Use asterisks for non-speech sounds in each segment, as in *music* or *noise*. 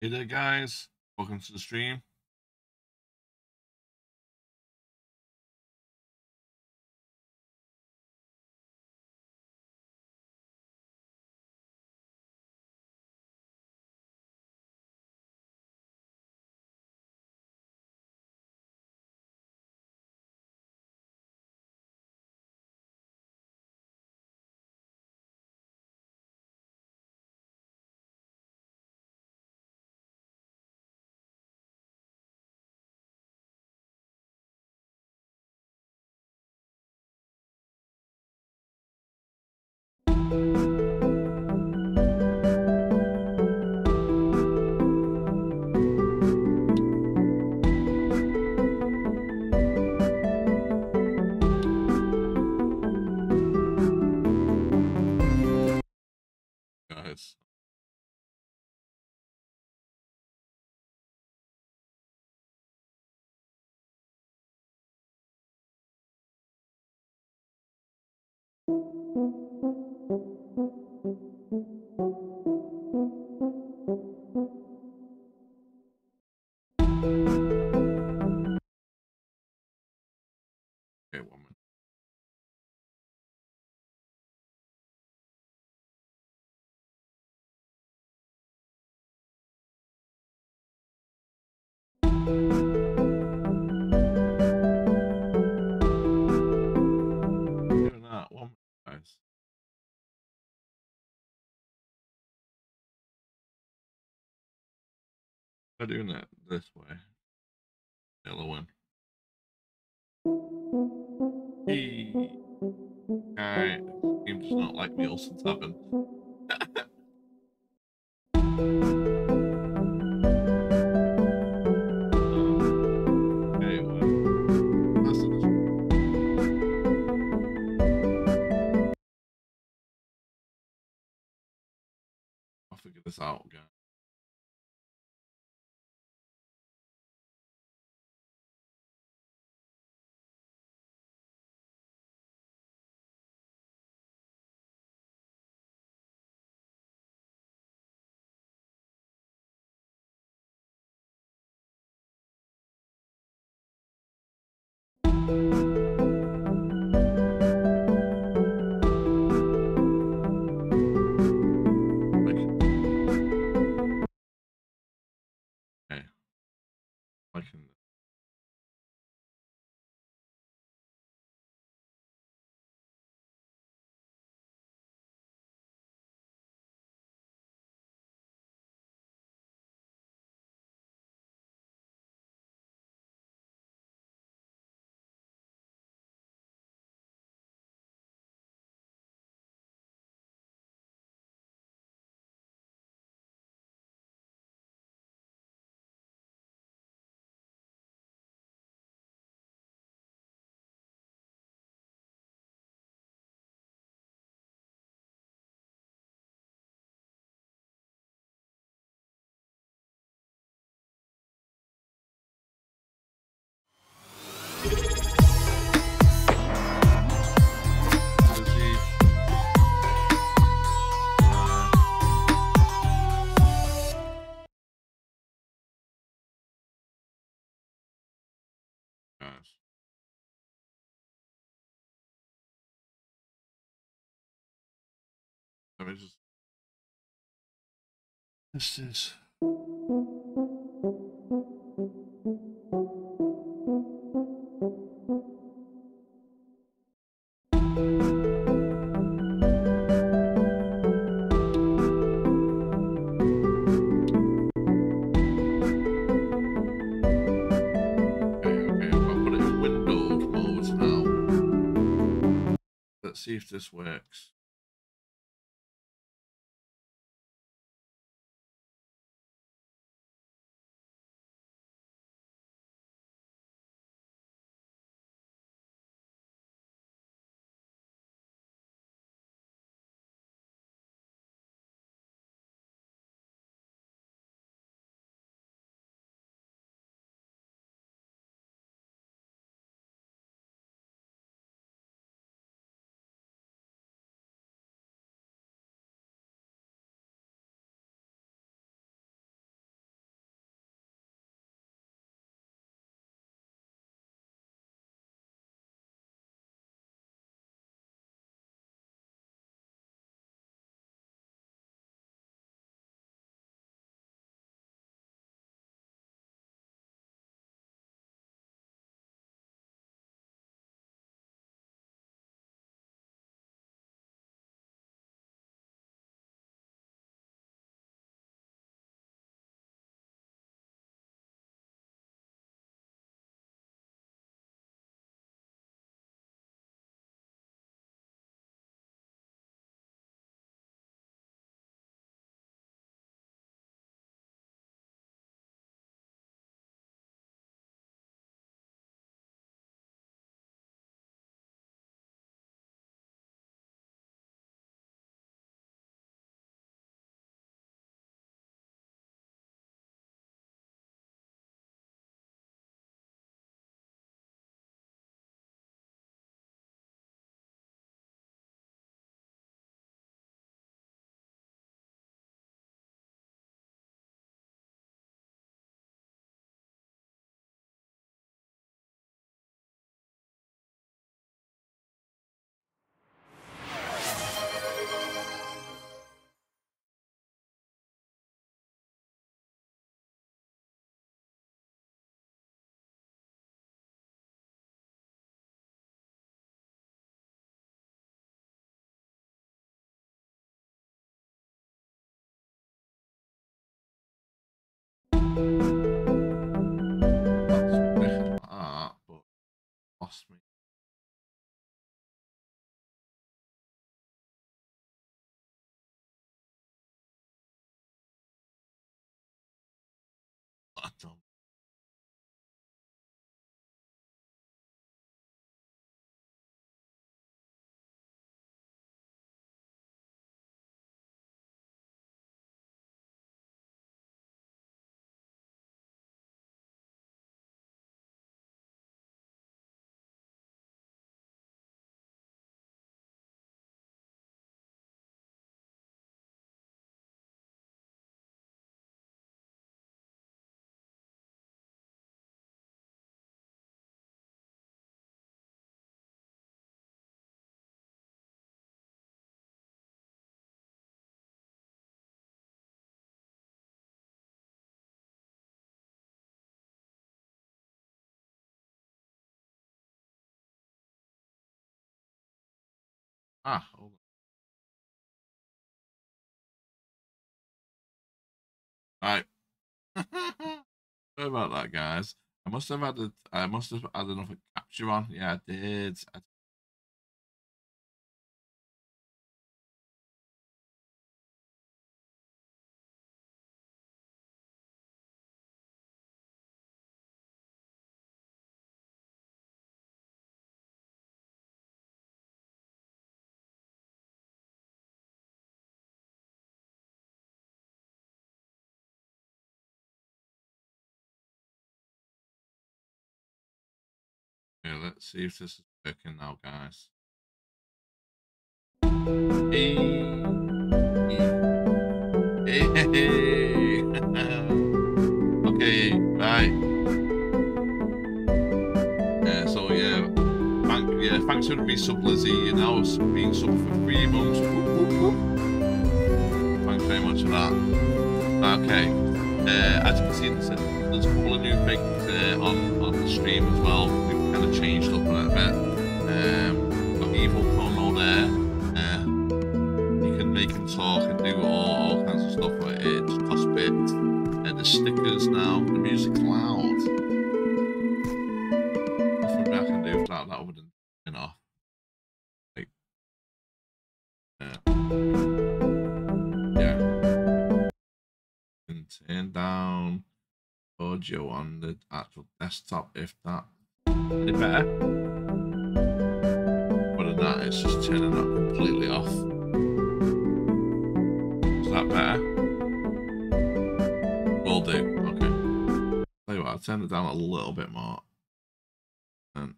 Hey there, guys. Welcome to the stream. Okay, Try doing that this way. Yellow one. Hey. Guy, game does not like me since. *laughs* I'll figure this out, guys. Now. Let's see if this works. I Ah, hold on. Right. *laughs* Sorry about that, guys. I must have added. I must have had enough capture on. Yeah, I did. I let's see if this is working now, guys. Hey. Hey. *laughs* okay, right. Yeah, so yeah, thank, yeah, thanks for the resub, Lizzie. You know, being sub for three months. Thanks very much for that. Okay, as you can see, there's a, a couple of new things uh, on on the stream as well. We've kind of changed up a little bit. Um, got evil Chrono there. Uh, you can make him talk and do all, all kinds of stuff. It just costs bits. Uh, the stickers now, the music's loud. Audio on the actual desktop if that any better. Other than that, it's just turning that completely off. Is that better? Will do. Okay. Tell you what, I'll turn it down a little bit more. And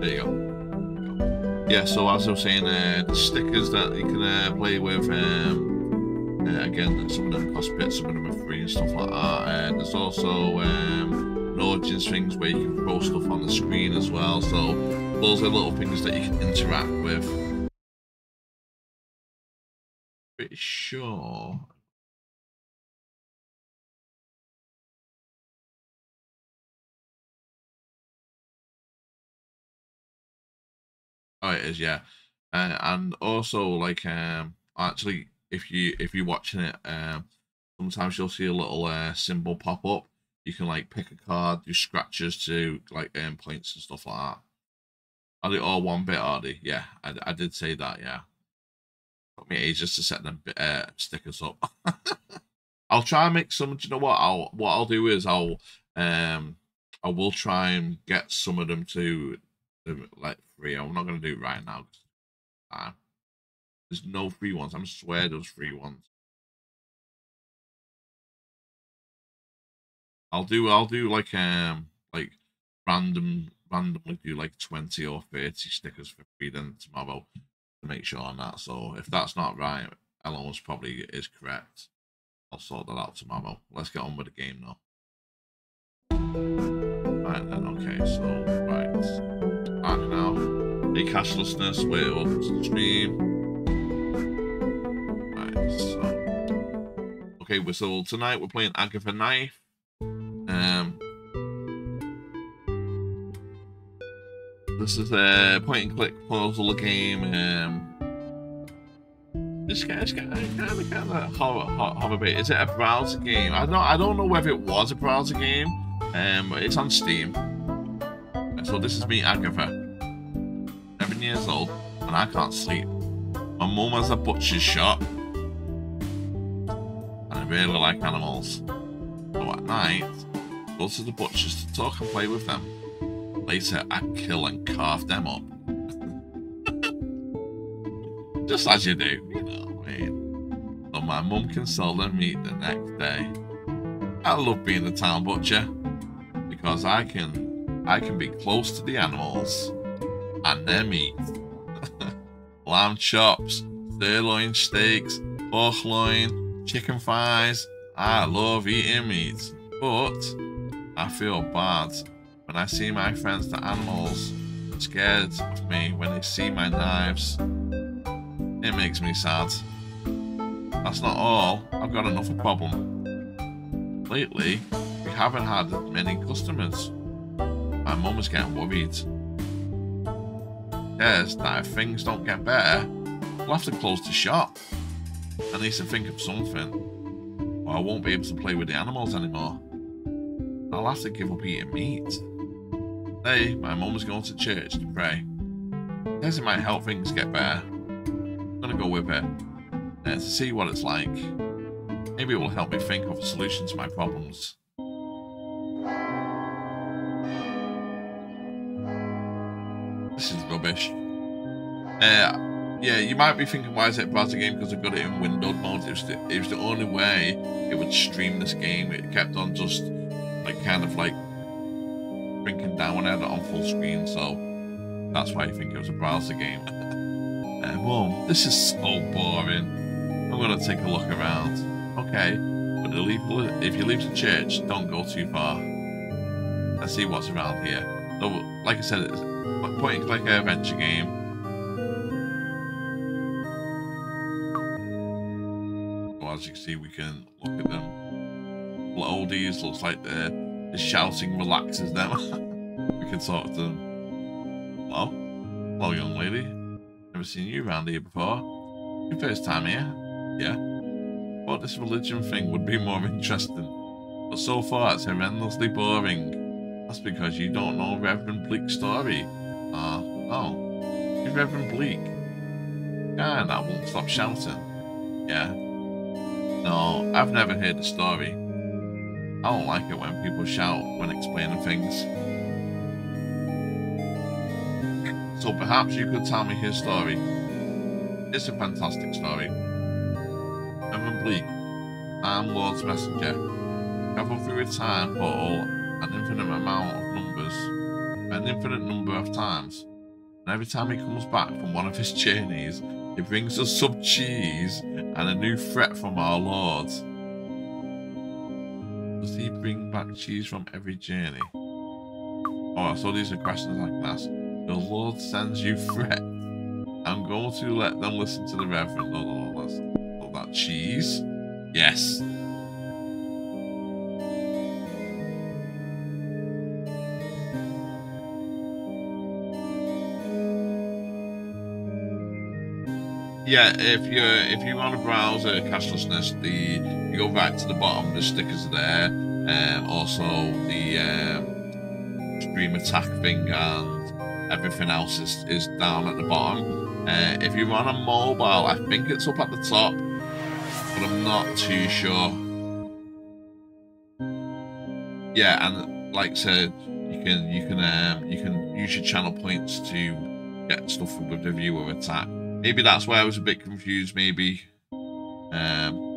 there you go. Yeah, so as I was saying, uh, the stickers that you can uh, play with, um, uh, again, some of them cost bits, some of them are free and stuff like that. And there's also um, audience things where you can throw stuff on the screen as well. So those are little things that you can interact with. Pretty sure. Oh, it is, yeah. Uh, and also, like, um, actually, if you if you're watching it, um, sometimes you'll see a little uh, symbol pop up. You can like pick a card, do scratches to like earn points and stuff like that. Are they all one bit? Are they? Yeah, I, I did say that. Yeah, took me ages to set them uh, stickers up. *laughs* I'll try and make some. Do you know what? I'll what I'll do is I'll um I will try and get some of them to, like free. I'm not gonna do it right now. Uh, there's no free ones. I'm swear there's free ones. I'll do I'll do like um like random randomly do like 20 or 30 stickers for free then tomorrow to make sure on that. So if that's not right, Elon's probably is correct. I'll sort that out tomorrow. Let's get on with the game now. Right then, okay, so right. Back now. A cashlessness, wait, welcome to the stream. Okay, so tonight we're playing Agatha Knife. Um, this is a point and click puzzle game. Um, this guy's kind of kind of of hover bit. Is it a browser game? I don't I don't know whether it was a browser game. Um, it's on Steam. So this is me, Agatha. Seven years old, and I can't sleep. My mum has a butcher's shop. Really like animals. So at night, go to the butchers to talk and play with them. Later, I kill and carve them up. *laughs* Just as you do, you know I mean. So my mum can sell their meat the next day. I love being the town butcher because I can I can be close to the animals and their meat. *laughs* Lamb chops, sirloin steaks, pork loin, chicken thighs. I love eating meat, but I feel bad when I see my friends the animals scared of me when they see my knives. It makes me sad. That's not all, I've got another problem. Lately, we haven't had many customers. My mum is getting worried. Says that if things don't get better, we'll have to close the shop. I need to think of something, or I won't be able to play with the animals anymore. I'll have to give up eating meat. Today, my mum's going to church to pray. Says it might help things get better. I'm gonna go with it uh, to see what it's like. Maybe it will help me think of a solution to my problems. This is rubbish. Uh, yeah, you might be thinking, why is it a browser game? Because I've got it in windowed mode. It was, the, it was the only way it would stream this game. It kept on just, like, kind of like, shrinking down when I had it on full screen. So, that's why I think it was a browser game. *laughs* uh, Mum, this is so boring. I'm going to take a look around. Okay, but if you leave the church, don't go too far. Let's see what's around here. So, like I said, it's a point and click adventure game. As you can see, we can look at them. Oldies, looks like the, the shouting relaxes them. *laughs* we can talk to them. Hello? Hello, young lady. Never seen you around here before. Your first time here? Yeah. Thought this religion thing would be more *laughs* interesting. But so far it's horrendously boring. That's because you don't know Reverend Bleak's story. Ah, uh, oh. Who's Reverend Bleak? Guy that won't stop shouting. Yeah. No, I've never heard the story. I don't like it when people shout when explaining things. So perhaps you could tell me his story. It's a fantastic story. Evan Bleak, I'm Lord's messenger. Travel through a time portal an infinite amount of numbers, an infinite number of times. And every time he comes back from one of his *laughs* journeys, brings us some cheese and a new threat from our Lord. Does he bring back cheese from every journey? Oh, so these are questions I can ask. The Lord sends you threat. I'm going to let them listen to the Reverend. No, no, no, that's all that cheese. Yes. Yeah, if you're if you want to browse uh, cashlessness, the you go back to the bottom, the stickers are there. Um, also the um, stream attack thing and everything else is, is down at the bottom. Uh, if you're on a mobile, I think it's up at the top, but I'm not too sure. Yeah, and like I said, you can you can um, you can use your channel points to get stuff with the viewer attack. Maybe that's why I was a bit confused. Maybe. Um,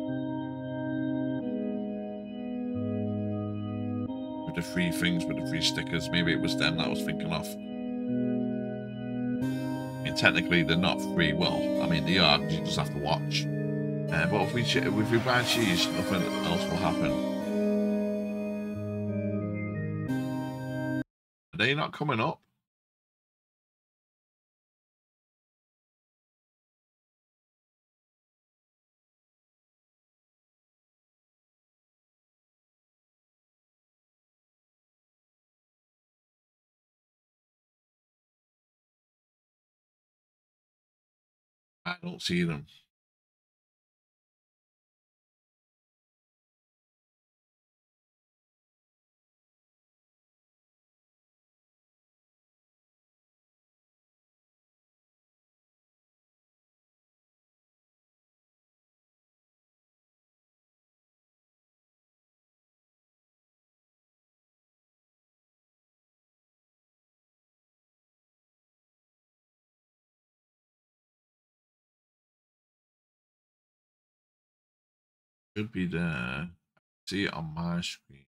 with the free things, with the free stickers. Maybe it was them that I was thinking of. I mean, technically they're not free. Well, I mean they are you just have to watch. Uh, but if we if we buy cheese, nothing else will happen. Are they not coming up? Don't see them. Should be there. See it on my screen.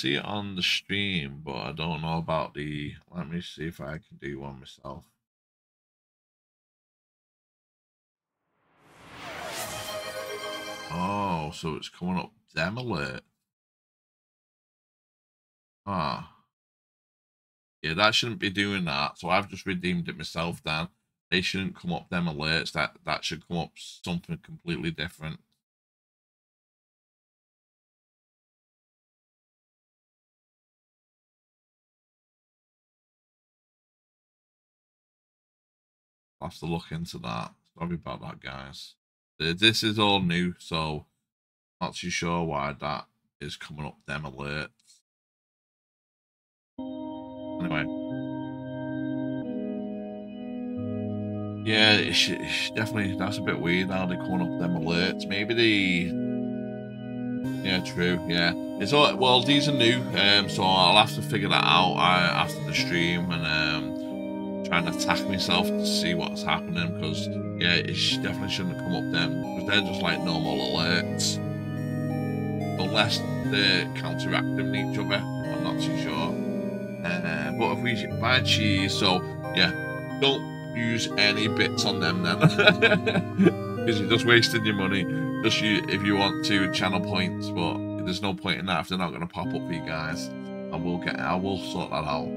see it on the stream, but I don't know about the. Let me see if I can do one myself. Oh, so it's coming up dem alert. Ah. Yeah, that shouldn't be doing that. So I've just redeemed it myself, Dan. They shouldn't come up them alerts. That that should come up something completely different. I'll have to look into that. Sorry about that, guys. Uh, this is all new, so not too sure why that is coming up them alerts. Anyway. Yeah, it's, it's definitely, that's a bit weird how they're coming up them alerts. Maybe the... Yeah, true, yeah. It's all, well, these are new, um, so I'll have to figure that out uh, after the stream and um, trying to attack myself to see what's happening because yeah, it definitely shouldn't come up then because they're just like normal alerts. Unless they're counteracting each other, I'm not too sure. Uh, but if we buy cheese, so yeah, don't use any bits on them then *laughs* because you're just wasting your money. Just you if you want to channel points, but there's no point in that if they're not going to pop up for you guys. I will get, I will sort that out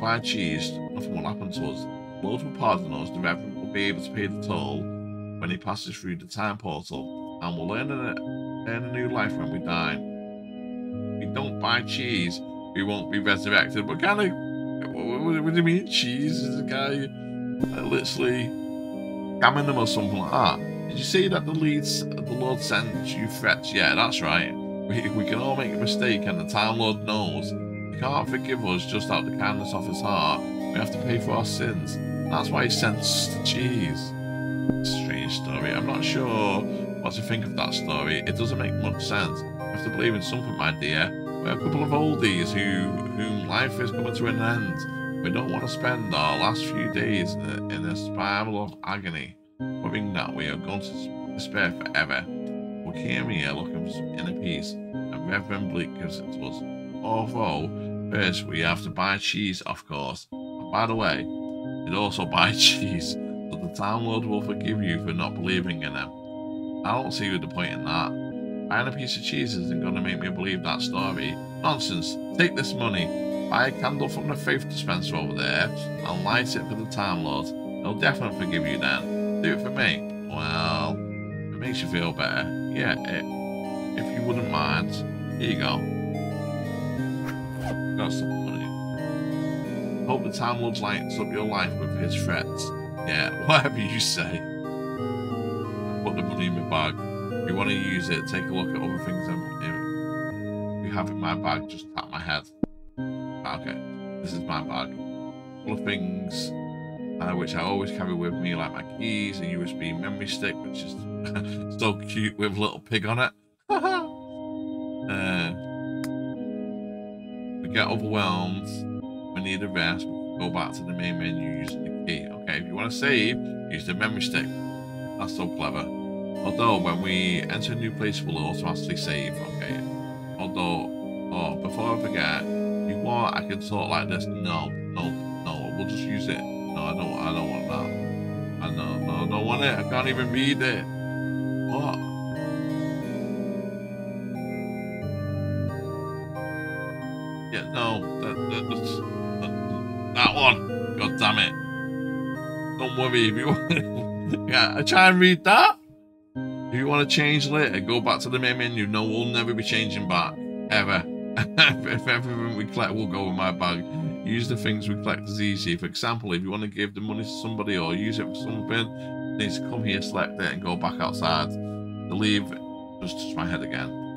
buy cheese, nothing will happen to us. Lord will pardon us, the Reverend will be able to pay the toll when he passes through the time portal, and we'll earn a, a new life when we die. We don't buy cheese, we won't be resurrected. But kind of, what, what, do you mean cheese? Is a guy literally scamming them or something like that? Did you see that the leads, the Lord sends you threats? Yeah, that's right. We, we can all make a mistake, and the Time Lord knows He can't forgive us just out the kindness of his heart. We have to pay for our sins. That's why he sent the cheese. Strange story. I'm not sure what to think of that story. It doesn't make much sense. You have to believe in something, my dear. We're a couple of oldies who, whom life is coming to an end. We don't want to spend our last few days in a, spiral of agony, hoping that we are going to despair forever. We came here looking for some inner peace, and Reverend Bleak gives it to us. Although First, we have to buy cheese, of course. And by the way, you'd also *laughs* buy cheese, so the town Lord will forgive you for not believing in him. I don't see the point in that. Buying a piece of cheese isn't going to make me believe that story. Nonsense. Take this money, buy a candle from the faith dispenser over there, and light it for the Time Lord. He'll definitely forgive you then. Do it for me. Well, it makes you feel better. Yeah, it, if you wouldn't mind. Here you go got some money. Hope the Time Lord lights up your life with his threats. Yeah, *laughs* whatever you say. Put the money in my bag. You want to use it, take a look at other things in, you have in my bag. Just tap my head. Okay, this is my bag. Of things uh, which I always carry with me, like my keys, a USB memory stick, which is *laughs* so cute with little pig on it. *laughs* uh, we get overwhelmed, we need a rest, we go back to the main menu using the key. Okay, if you want to save, use the memory stick. That's so clever. Although, when we enter a new place, we'll automatically save. Okay. Although, oh, before I forget, you want I can sort like this? No, no, no. We'll just use it. No, I don't. I don't want that. I. No, I don't want it. I can't even read it. What? Yeah, no, that, that, that, that one. God damn it. Don't worry if you *laughs* want. yeah, I try and read that. If you want to change later, go back to the main menu. No, we'll never be changing back ever. *laughs* if everything we collect will go in my bag, use the things we collect as easy. For example, if you want to give the money to somebody or use it for something, need to come here, select it, and go back outside. To leave, just touch my head again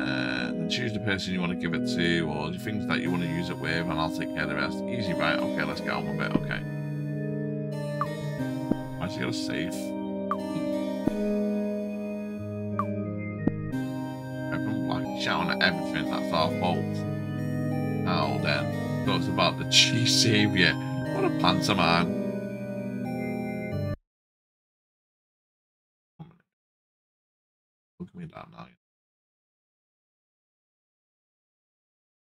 uh, and choose the person you want to give it to or the things that you want to use it with and I'll take care of the rest. Easy, right? Okay, let's get on with it. Okay. I just gotta save. Shouting at everything, that's our fault. Now then, talks about the chief savior. What a pantomime. Look me that now.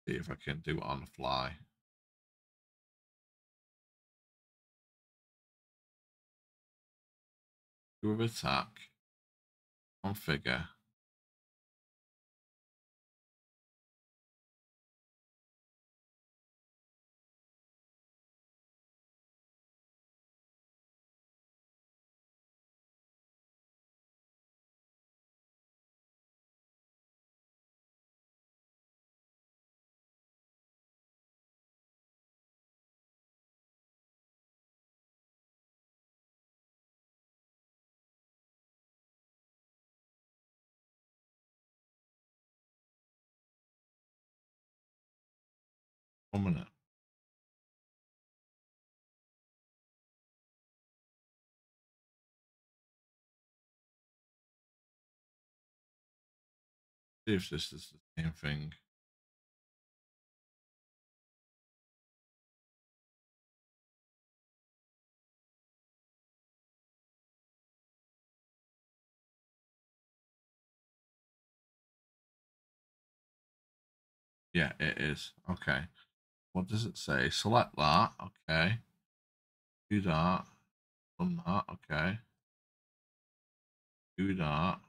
See if I can do it on the fly. Do attack. Configure. Minute. See if this is the same thing. Yeah, it is. Okay. What does it say? Select that. Okay. Do that. Done that. Okay. Do that.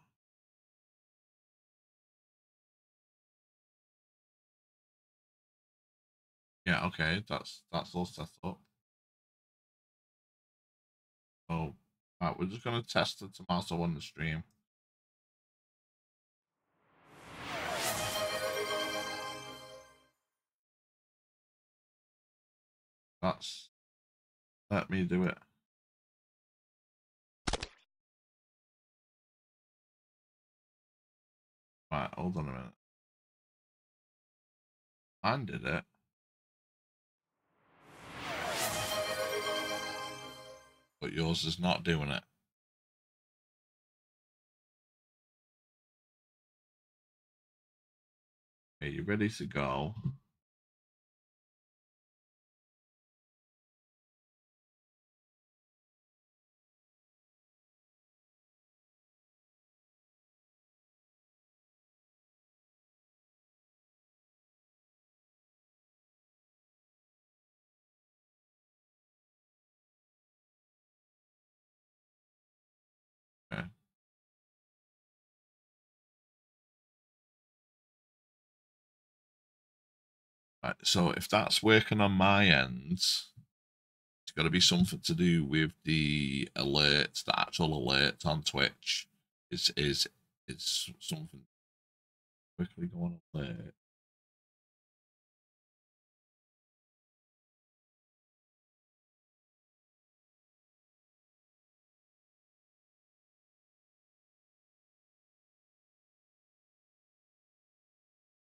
Yeah, okay. That's that's all set up. So, right, we're just gonna test the tomato on the stream. That's let me do it. Right, hold on a minute. I did it. But yours is not doing it. Are you ready to go? So if that's working on my end, it's got to be something to do with the alerts, the actual alert on Twitch. Is is is something quickly going alert.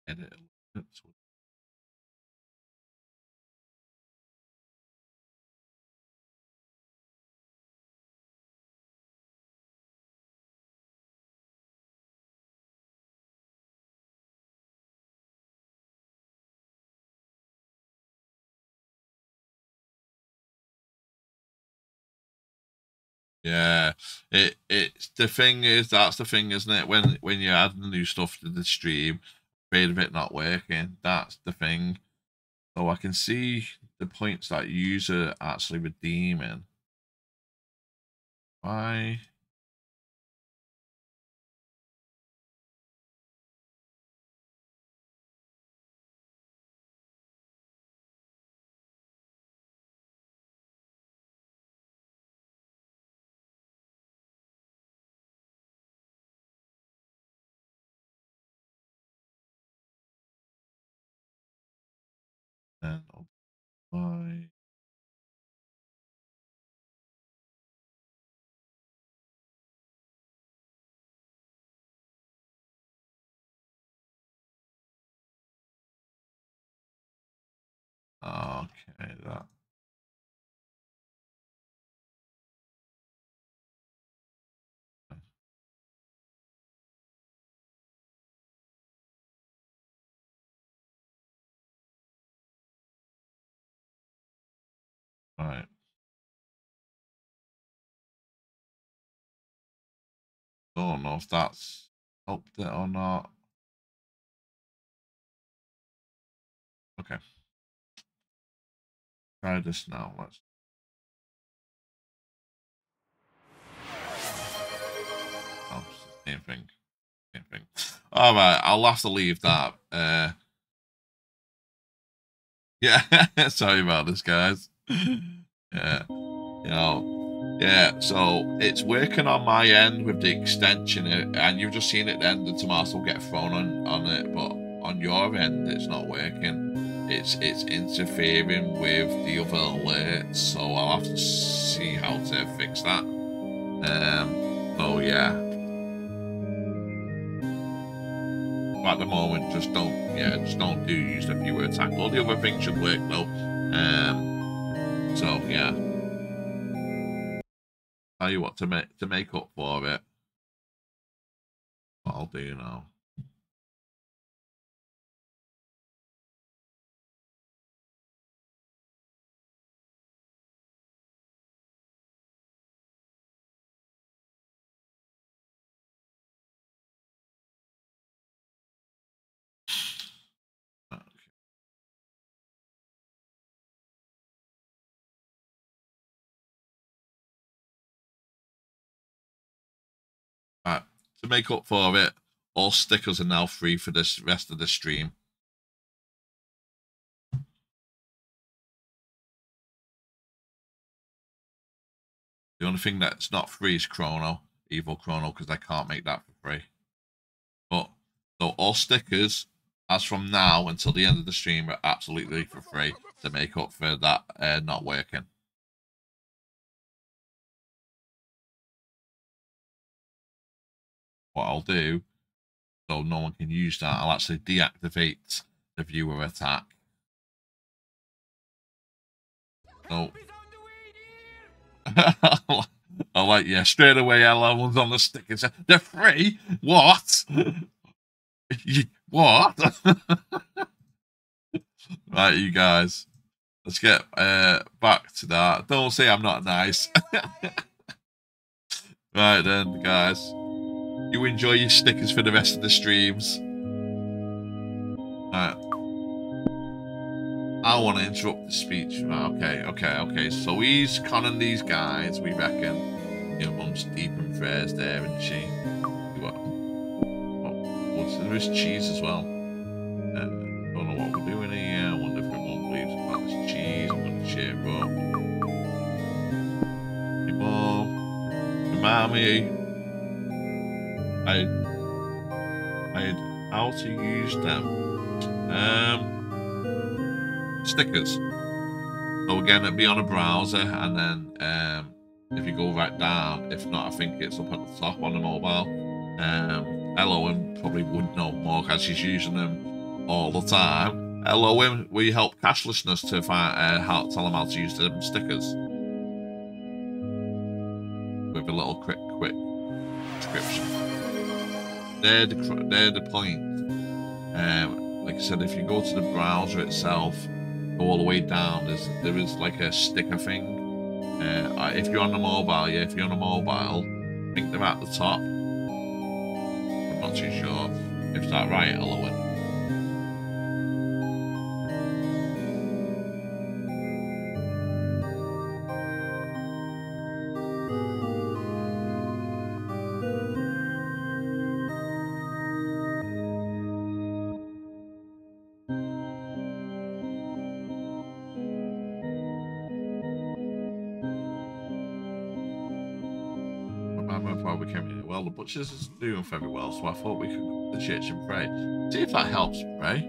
Edit alerts. Yeah, it it's the thing is that's the thing, isn't it? When when you're adding new stuff to the stream, afraid of it not working. That's the thing. So I can see the points that user actually redeeming. Why? And why? Right. Don't know if that's helped it or not. Okay. Try this now. Let's. Oh, same thing. Same thing. All right, I'll have to leave that. Uh, *laughs* yeah, *laughs* sorry about this, guys. *laughs* Yeah, you know, yeah. So it's working on my end with the extension, uh, and you've just seen it. Then the tomatoes will get thrown on on it, but on your end, it's not working. It's it's interfering with the other alerts, so I'll have to see how to fix that. Um. So yeah. at the moment, just don't, yeah, just don't do use the viewer attack. All the other things should work though. Um, so yeah. Tell you what to make to make up for it. What I'll do now. To make up for it, all stickers are now free for this rest of the stream. The only thing that's not free is Chrono, Evil Chrono, because I can't make that for free. But so all stickers, as from now until the end of the stream, are absolutely for free to make up for that uh, not working. What I'll do, so no one can use that, I'll actually deactivate the viewer attack. So, I like, yeah, straight away, Ella one's on the stick and said, they're free? What? *laughs* what? *laughs* right, you guys, let's get uh, back to that. Don't say I'm not nice. *laughs* right then, guys. You enjoy your stickers for the rest of the streams. Uh, I want to interrupt the speech. Okay, okay, okay. So he's conning these guys, we reckon. Your mum's deep in prayers there, isn't she? What? what's there is cheese as well. Uh, don't know what we're doing here. I wonder if my believes about this cheese. I'm going to cheer up. Hey, mom. Mommy. I I how to use them. Um, stickers. So again, it'd be on a browser, and then um, if you go right down, if not, I think it's up at the top on the mobile. Um, Elowen probably would know more because she's using them all the time. Elowen, we help cashlessness to find uh, how tell them how to use them stickers with a little quick quick description they're the, they're the point. Um, like I said, if you go to the browser itself, go all the way down, there's there is like a sticker thing. Uh, if you're on the mobile, yeah, if you're on a mobile, I think they're at the top. I'm not too sure if that right, Elowen. Butchers is doing very well, so I thought we could go to the church and pray. See if that helps, pray.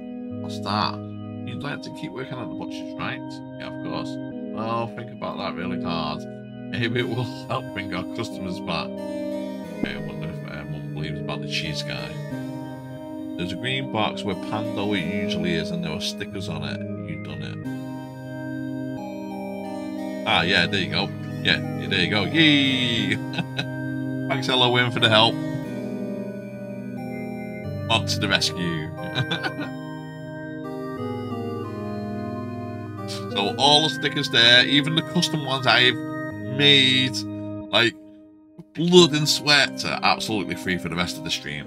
What's that? You'd like to keep working at the Butchers, right? Yeah, of course. Well, think about that really hard. Maybe it will help bring our customers back. I wonder if uh, Mum believes about the cheese guy. There's a green box where Pando usually is, and there are stickers on it. You've done it. Ah, yeah, there you go. Yeah, there you go. Yay! *laughs* Thanks, Elowen, for the help. On to the rescue. *laughs* So all the stickers there, even the custom ones I've made, like blood and sweat, are absolutely free for the rest of the stream.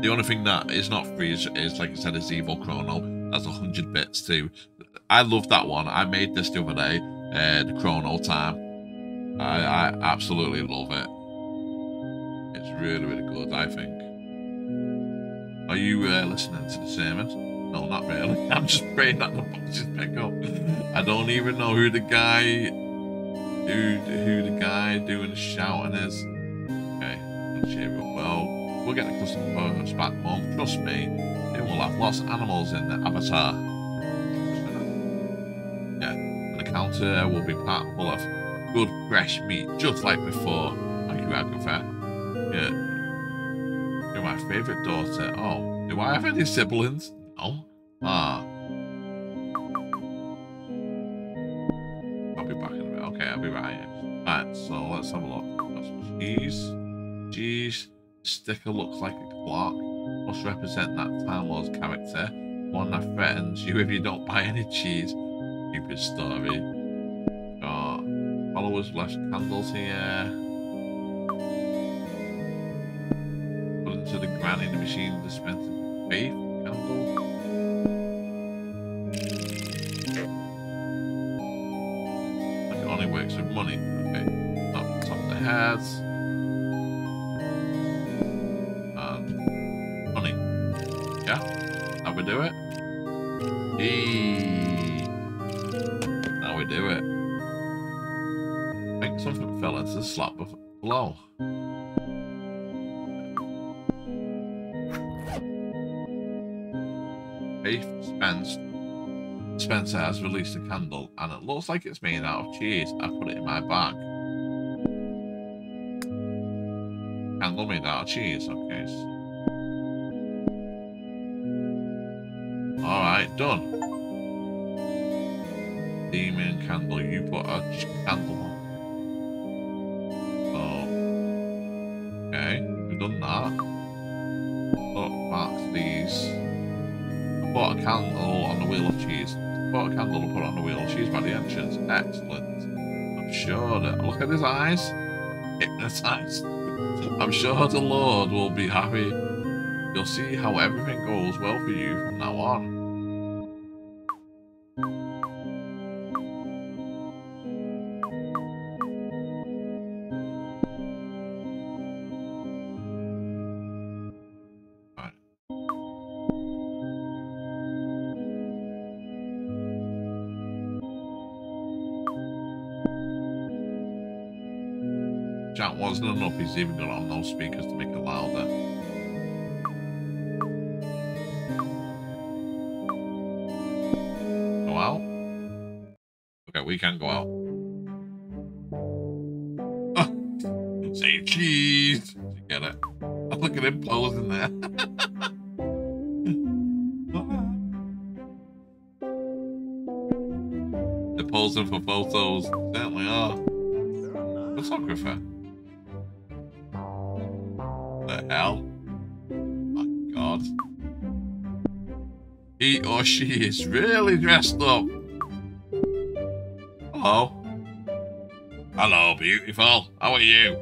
The only thing that is not free is, is like I said, is Evil Chrono. That's 100 bits too. I love that one. I made this the other day, uh, the Chrono time. I, I absolutely love it. It's really, really good, I think. Are you uh, listening to the sermon? No, not really. *laughs* I'm just praying that the boxes pick up. I don't even know who the guy, who who the guy doing the shouting is. Okay, let's cheer it well. We'll get the custom bonus back home. Trust me, it will have lots of animals in the avatar. Yeah, and the counter will be packed full of good fresh meat, just like before. Thank you, Agatha. Yeah. You're my favourite daughter. Oh, do I have any siblings? No. Ah. I'll be back in a bit. Okay, I'll be right here. Right, so let's have a look. Got some cheese. Cheese sticker looks like a clock. Must represent that Time Lord's character. One that threatens you if you don't buy any cheese. Stupid story. Got followers left candles here. Put into the granny the machine dispensing faith candle. Like only works with money. Okay. Up the top of the heads. Released a candle and it looks like it's made out of cheese. I put it in my bag. Candle made out of cheese. Okay. Alright, done. Demon candle. You put a candle on. Oh. Okay, we've done that. Oh, mark these. I bought a candle on the wheel of cheese. Bought a candle to put on the wheel She's by the entrance. Excellent. I'm sure that. Look at his eyes. Hypnotized. I'm sure the Lord will be happy. You'll see how everything goes well for you from now on. Wasn't enough, he's even got on those speakers to make it louder. Go out? Okay, we can go out. Or she is really dressed up. Hello. Hello, beautiful. How are you? *laughs*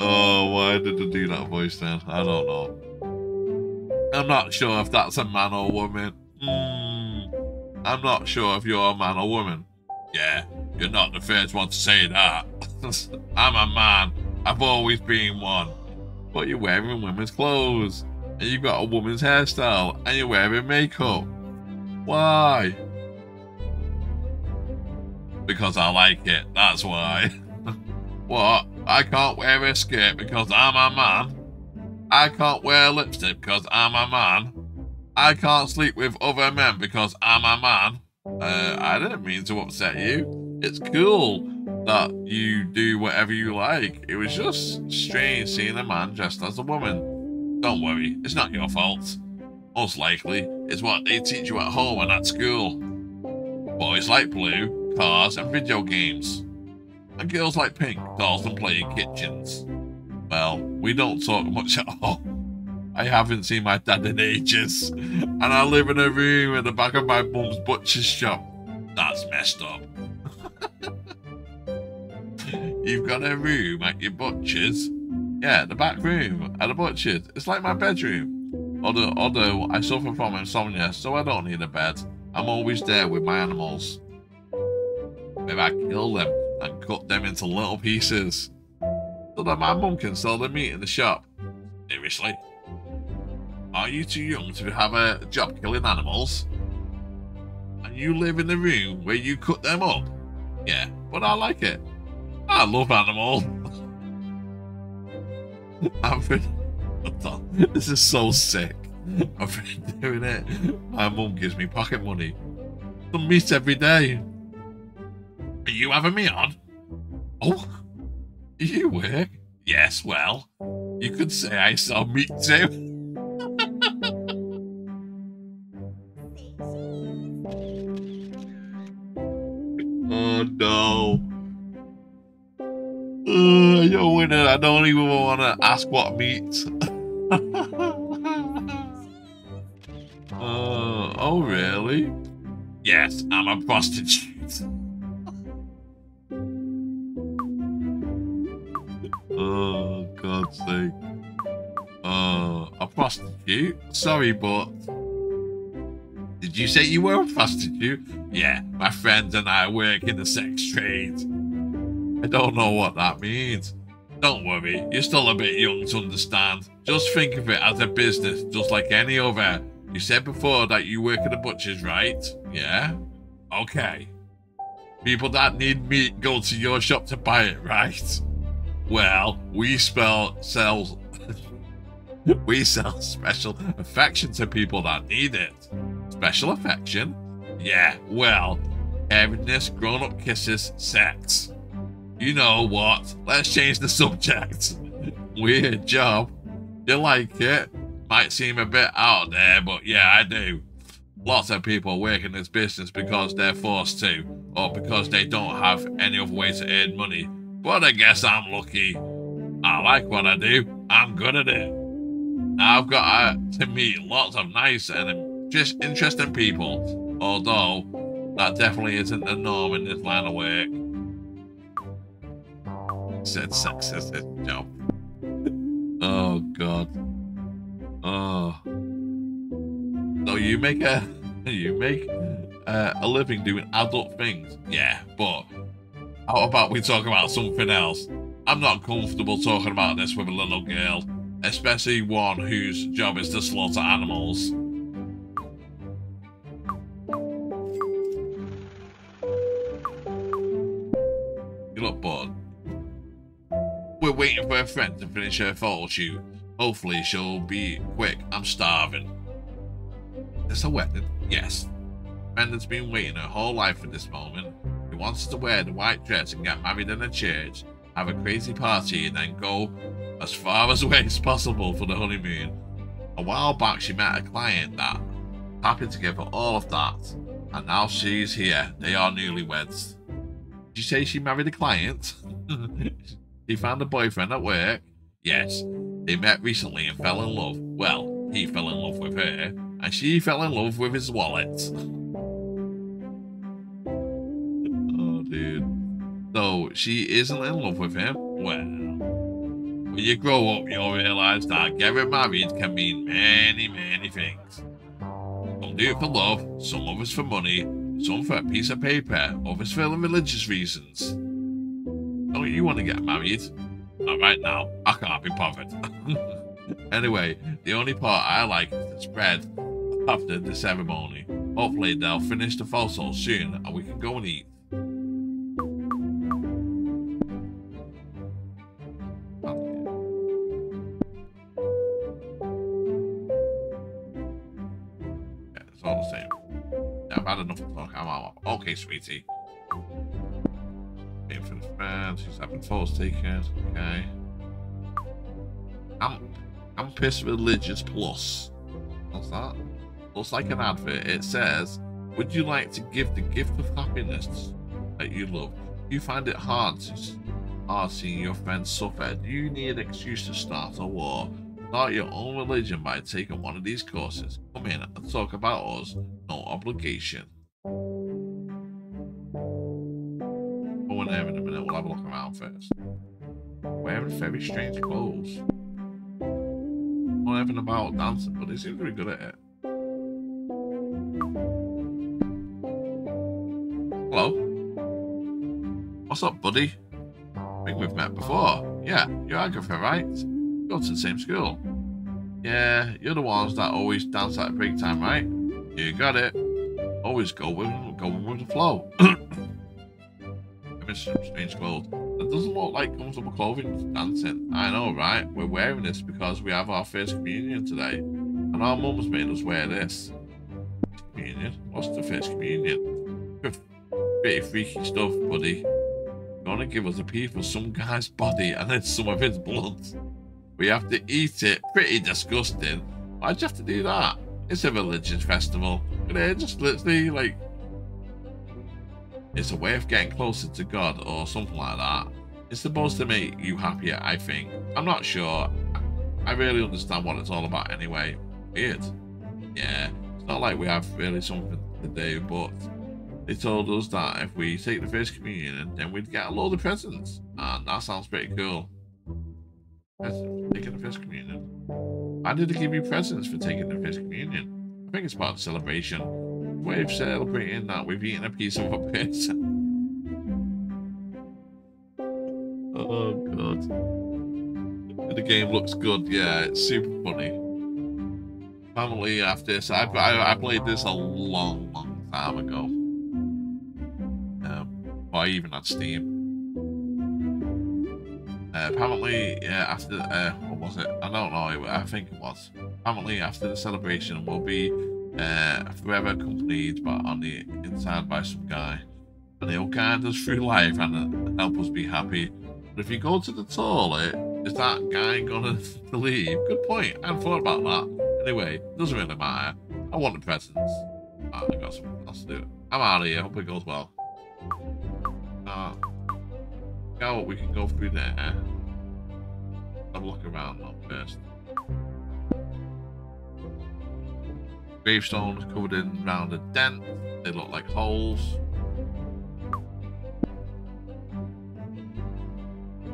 oh, why did they do that voice then? I don't know. I'm not sure if that's a man or woman. Hmm. I'm not sure if you're a man or woman. Yeah, you're not the first one to say that. *laughs* I'm a man. I've always been one. But you're wearing women's clothes. And you've got a woman's hairstyle. And you're wearing makeup. Why? Because I like it. That's why. *laughs* what? I can't wear a skirt because I'm a man? I can't wear lipstick because I'm a man? I can't sleep with other men because I'm a man. Uh, I didn't mean to upset you. It's cool that you do whatever you like. It was just strange seeing a man dressed as a woman. Don't worry, it's not your fault. Most likely, it's what they teach you at home and at school. Boys like blue, cars, and video games. And girls like pink dolls and play in kitchens. Well, we don't talk much at all. I haven't seen my dad in ages. And I live in a room in the back of my mum's butcher's shop. That's messed up. You've got a room at your butcher's? Yeah, the back room at the butcher's. It's like my bedroom. Although, although I suffer from insomnia, so I don't need a bed. I'm always there with my animals. Maybe I kill them and cut them into little pieces so that my mum can sell the meat in the shop. Seriously? Are you too young to have a job killing animals? And you live in the room where you cut them up? Yeah, but I like it. I love animals. *laughs* I've been... This is so sick. I've been *laughs* doing it. My mum gives me pocket money. Some meat every day. Are you having me on? Oh, you work? Yes, well, you could say I sell meat too. *laughs* oh no. Uh, you're winning. I don't even want to ask what meat. *laughs* uh, oh, really? Yes, I'm a prostitute. Oh, God's sake. Oh, a prostitute? Sorry, but... Did you say you were a prostitute? Yeah, my friends and I work in the sex trade. I don't know what that means. Don't worry, you're still a bit young to understand. Just think of it as a business, just like any other. You said before that you work at a butcher's, right? Yeah? Okay. People that need meat go to your shop to buy it, right? Well, we spell sell *laughs* we sell special affection to people that need it. Special affection? Yeah, well, everydness, grown-up kisses, sex. You know what? Let's change the subject. *laughs* Weird job. You like it? Might seem a bit out there, but yeah, I do. Lots of people work in this business because they're forced to, or because they don't have any other way to earn money but I guess I'm lucky. I like what I do. I'm good at it. I've got uh, to meet lots of nice and just interesting people, although that definitely isn't the norm in this line of work. Said sexist job. Oh god. Oh. So you make a *laughs* you make uh, a living doing adult things, yeah, but how about we talk about something else? I'm not comfortable talking about this with a little girl, especially one whose job is to slaughter animals. You look bored. We're waiting for a friend to finish her photo shoot. Hopefully she'll be quick. I'm starving. It's a wedding? Yes. Friend has been waiting her whole life for this moment. He wants to wear the white dress and get married in a church, have a crazy party, and then go as far *laughs* as away as possible for the honeymoon. A while back, she met a client that happened to give her all of that, and now she's here. They are newlyweds. Did you say she married a client? he found a boyfriend at work? Yes. They met recently and fell in love. Well, he fell in love with her, and she fell in love with his wallet. Oh, dude. So she isn't in love with him? Well, when you grow up, you'll realize that getting married can mean many, many things. Some do it for love, some others for money, some for a piece of paper, others for religious reasons. Don't you want to get married? Not right now. I can't be bothered. *laughs* anyway, the only part I like is the spread after the ceremony. Hopefully they'll finish the photos soon and we can go and eat. Had enough talk. I'm out. Okay, sweetie. The fans. She's having photos taken. Okay. I'm Campus Religious Plus. What's that? Looks like an advert. It says, Would you like to give the gift of happiness that you love You find it hard to hard seeing your friends suffer. Do you need an excuse to start a war? Start your own religion by taking one of these courses. Come in and talk about us. No obligation. Go in there in a minute. We'll have a look around first. Wearing very strange clothes. Not even about dancing, but they seem to be good at it. Hello. What's up, buddy? I think we've met before. Yeah, you're Agatha, right? Go to the same school. Yeah, you're the ones that always dance at break time, right? You got it. Always go with, go with the flow. *coughs* I miss some strange clothes. It doesn't look like comfortable clothing dancing. I know, right? We're wearing this because we have our first communion today. And our mums made us wear this. Communion? What's the first communion? Pretty freaky stuff, buddy. Gonna give us a piece of some guy's body and then some of his blood. We have to eat it. Pretty disgusting. Why'd you have to do that? It's a religious festival. And just literally like it's a way of getting closer to God or something like that. It's supposed to make you happier, I think. I'm not sure. I really understand what it's all about anyway. Weird. Yeah, it's not like we have really something to do, but they told us that if we take the first communion, then we'd get a load of presents. And that sounds pretty cool. Taking the first communion. Why did they give you presents for taking the first communion? I think it's part of the celebration. Of celebrating that we've eaten a piece of a person. *laughs* oh god. The game looks good, yeah, it's super funny. Family after this, I, I, I played this a long, long time ago. Um, I even on Steam. Uh, apparently, yeah, after, uh, what was it? I don't know, I think it was. Apparently, after the celebration, will be uh, forever accompanied by, on the inside by some guy. And he'll guide us through life and help us be happy. But if you go to the toilet, is that guy gonna *laughs* leave? Good point. I hadn't thought about that. Anyway, doesn't really matter. I want the presents. Oh, I got something else to do. I'm out of here. Hope it goes well. Uh, now we can go through there. Have a look around first. Gravestones covered in rounded dents. They look like holes.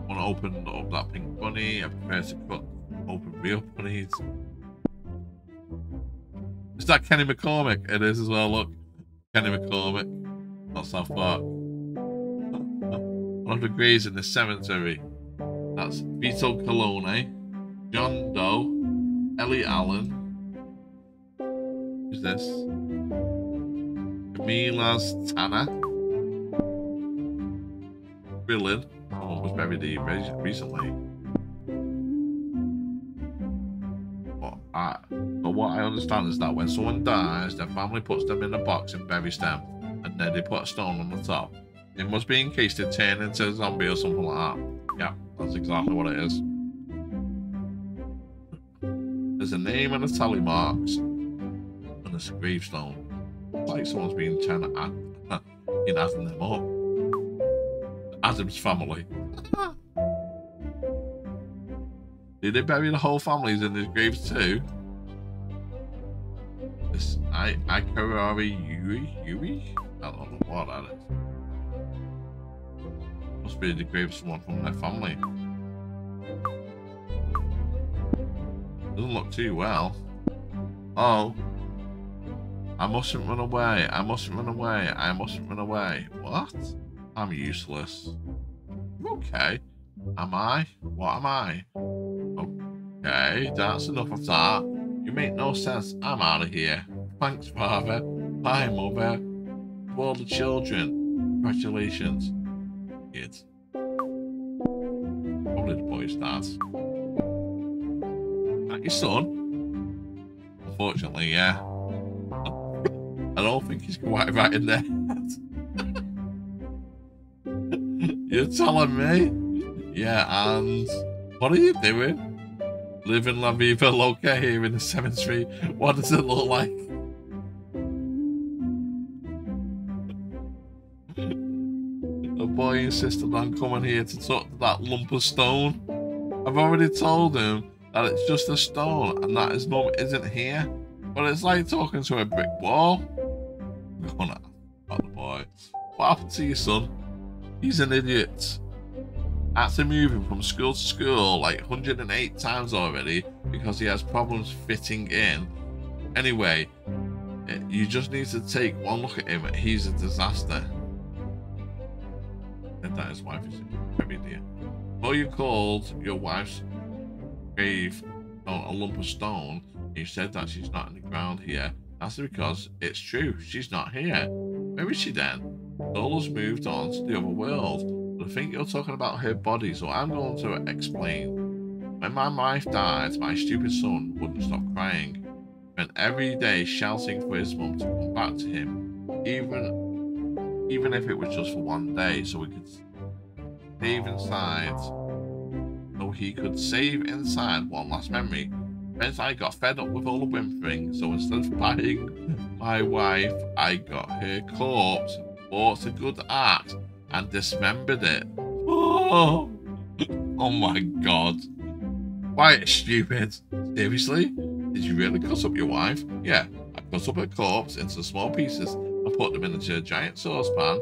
Want to open up that pink bunny? I prefer to cut open real bunnies. Is that Kenny McCormick? It is as well. Look, Kenny McCormick, not South Park. One of the graves in the cemetery. That's Vito Corleone, John Doe, Ellie Allen, Who's this? Milas Tanner. Villain. Oh, someone was buried here recently. But, I, but what I understand is that when someone dies, their family puts them in a box and buries them, and then they put a stone on the top. It must be in case they turn into a zombie or something like that. Yeah, that's exactly what it is. There's a name and a tally marks on a gravestone. Like someone's been trying to add, *laughs* in adding them up. Addams family. *laughs* Did they bury the whole families in his graves too? This I Yui Yui? I don't know what that is. Must be the grave someone from their family. Doesn't look too well. Oh, I mustn't run away. I mustn't run away. I mustn't run away. What? I'm useless. Okay. Am I? What am I? Okay, that's enough of that. You make no sense. I'm out of here. Thanks, father. Bye, mother. To all the children. Congratulations. Kids. The boy's dad. That your son? Unfortunately, yeah. I don't think he's quite right in there. *laughs* You're telling me? Yeah, and what are you doing? Living La Vida Loca here in the cemetery. What does it look like? Boy insisted on coming here to talk to that lump of stone. I've already told him that it's just a stone and that his mum isn't here. But it's like talking to a brick wall. Gonna ask the boy. What happened to your son? He's an idiot. After moving from school to school like 108 times already because he has problems fitting in. Anyway, eh, you just need to take one look at him. He's a disaster. And that his wife is very dear. Well, you called your wife's grave oh, a lump of stone. You said that she's not in the ground here. That's because it's true. She's not here. Where is she then? Sola's moved on to the other world. But I think you're talking about her body, so I'm going to explain. When my wife died, my stupid son wouldn't stop crying. Spent every day shouting for his mum to come back to him, even even if it was just for one day, so we could save inside. So he could save inside one last memory. Then I got fed up with all the whimpering, so instead of buying my wife, I got her corpse, bought a good axe, and dismembered it. Oh, *gasps* oh my god. Quite stupid. Seriously? Did you really cut up your wife? Yeah, I cut up her corpse into small pieces put them into a giant saucepan.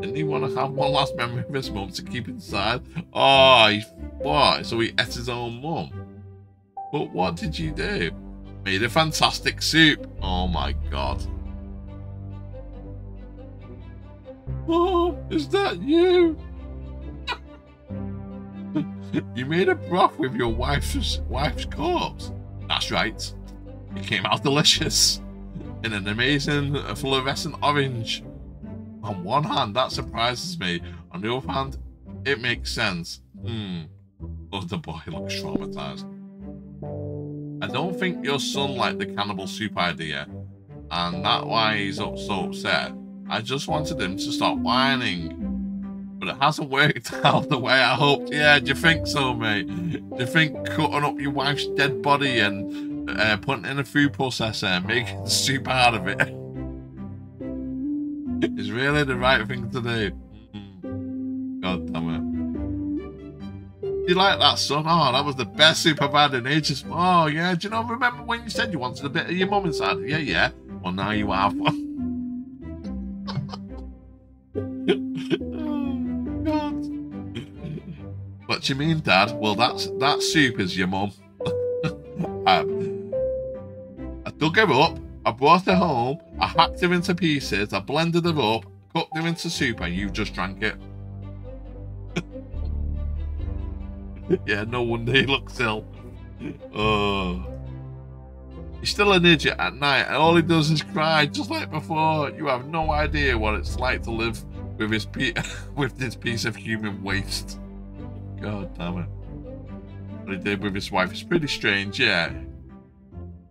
Didn't he want to have one last memory of his mum to keep inside? Oh, he, what? So he ate his own mum. But what did you do? Made a fantastic soup. Oh my god. Oh, is that you? *laughs* you made a broth with your wife's wife's corpse. That's right. It came out delicious in an amazing fluorescent orange. On one hand, that surprises me. On the other hand, it makes sense. Hmm. Oh, the boy looks traumatized. I don't think your son liked the cannibal soup idea, and that's why he's up so upset. I just wanted him to stop whining. But it hasn't worked *laughs* out the way I hoped. Yeah, do you think so, mate? Do you think cutting up your wife's dead body and uh, putting in a food processor and making soup out of it *laughs* is really the right thing to do. God damn it. You like that, son? Oh, that was the best soup I've had in ages. Oh, yeah. Do you know, remember when you said you wanted a bit of your mum inside? Yeah, yeah. Well, now you have one. *laughs* What do you mean, Dad? Well, that's that soup is your mum. *laughs* um, dug her up, I brought her home, I hacked her into pieces, I blended her up, cooked her into soup, and you just drank it. *laughs* yeah, no wonder he looks ill. Oh. He's still an idiot at night, and all he does is cry, just like before. You have no idea what it's like to live with his *laughs* with this piece of human waste. God damn it. What he did with his wife is pretty strange, yeah.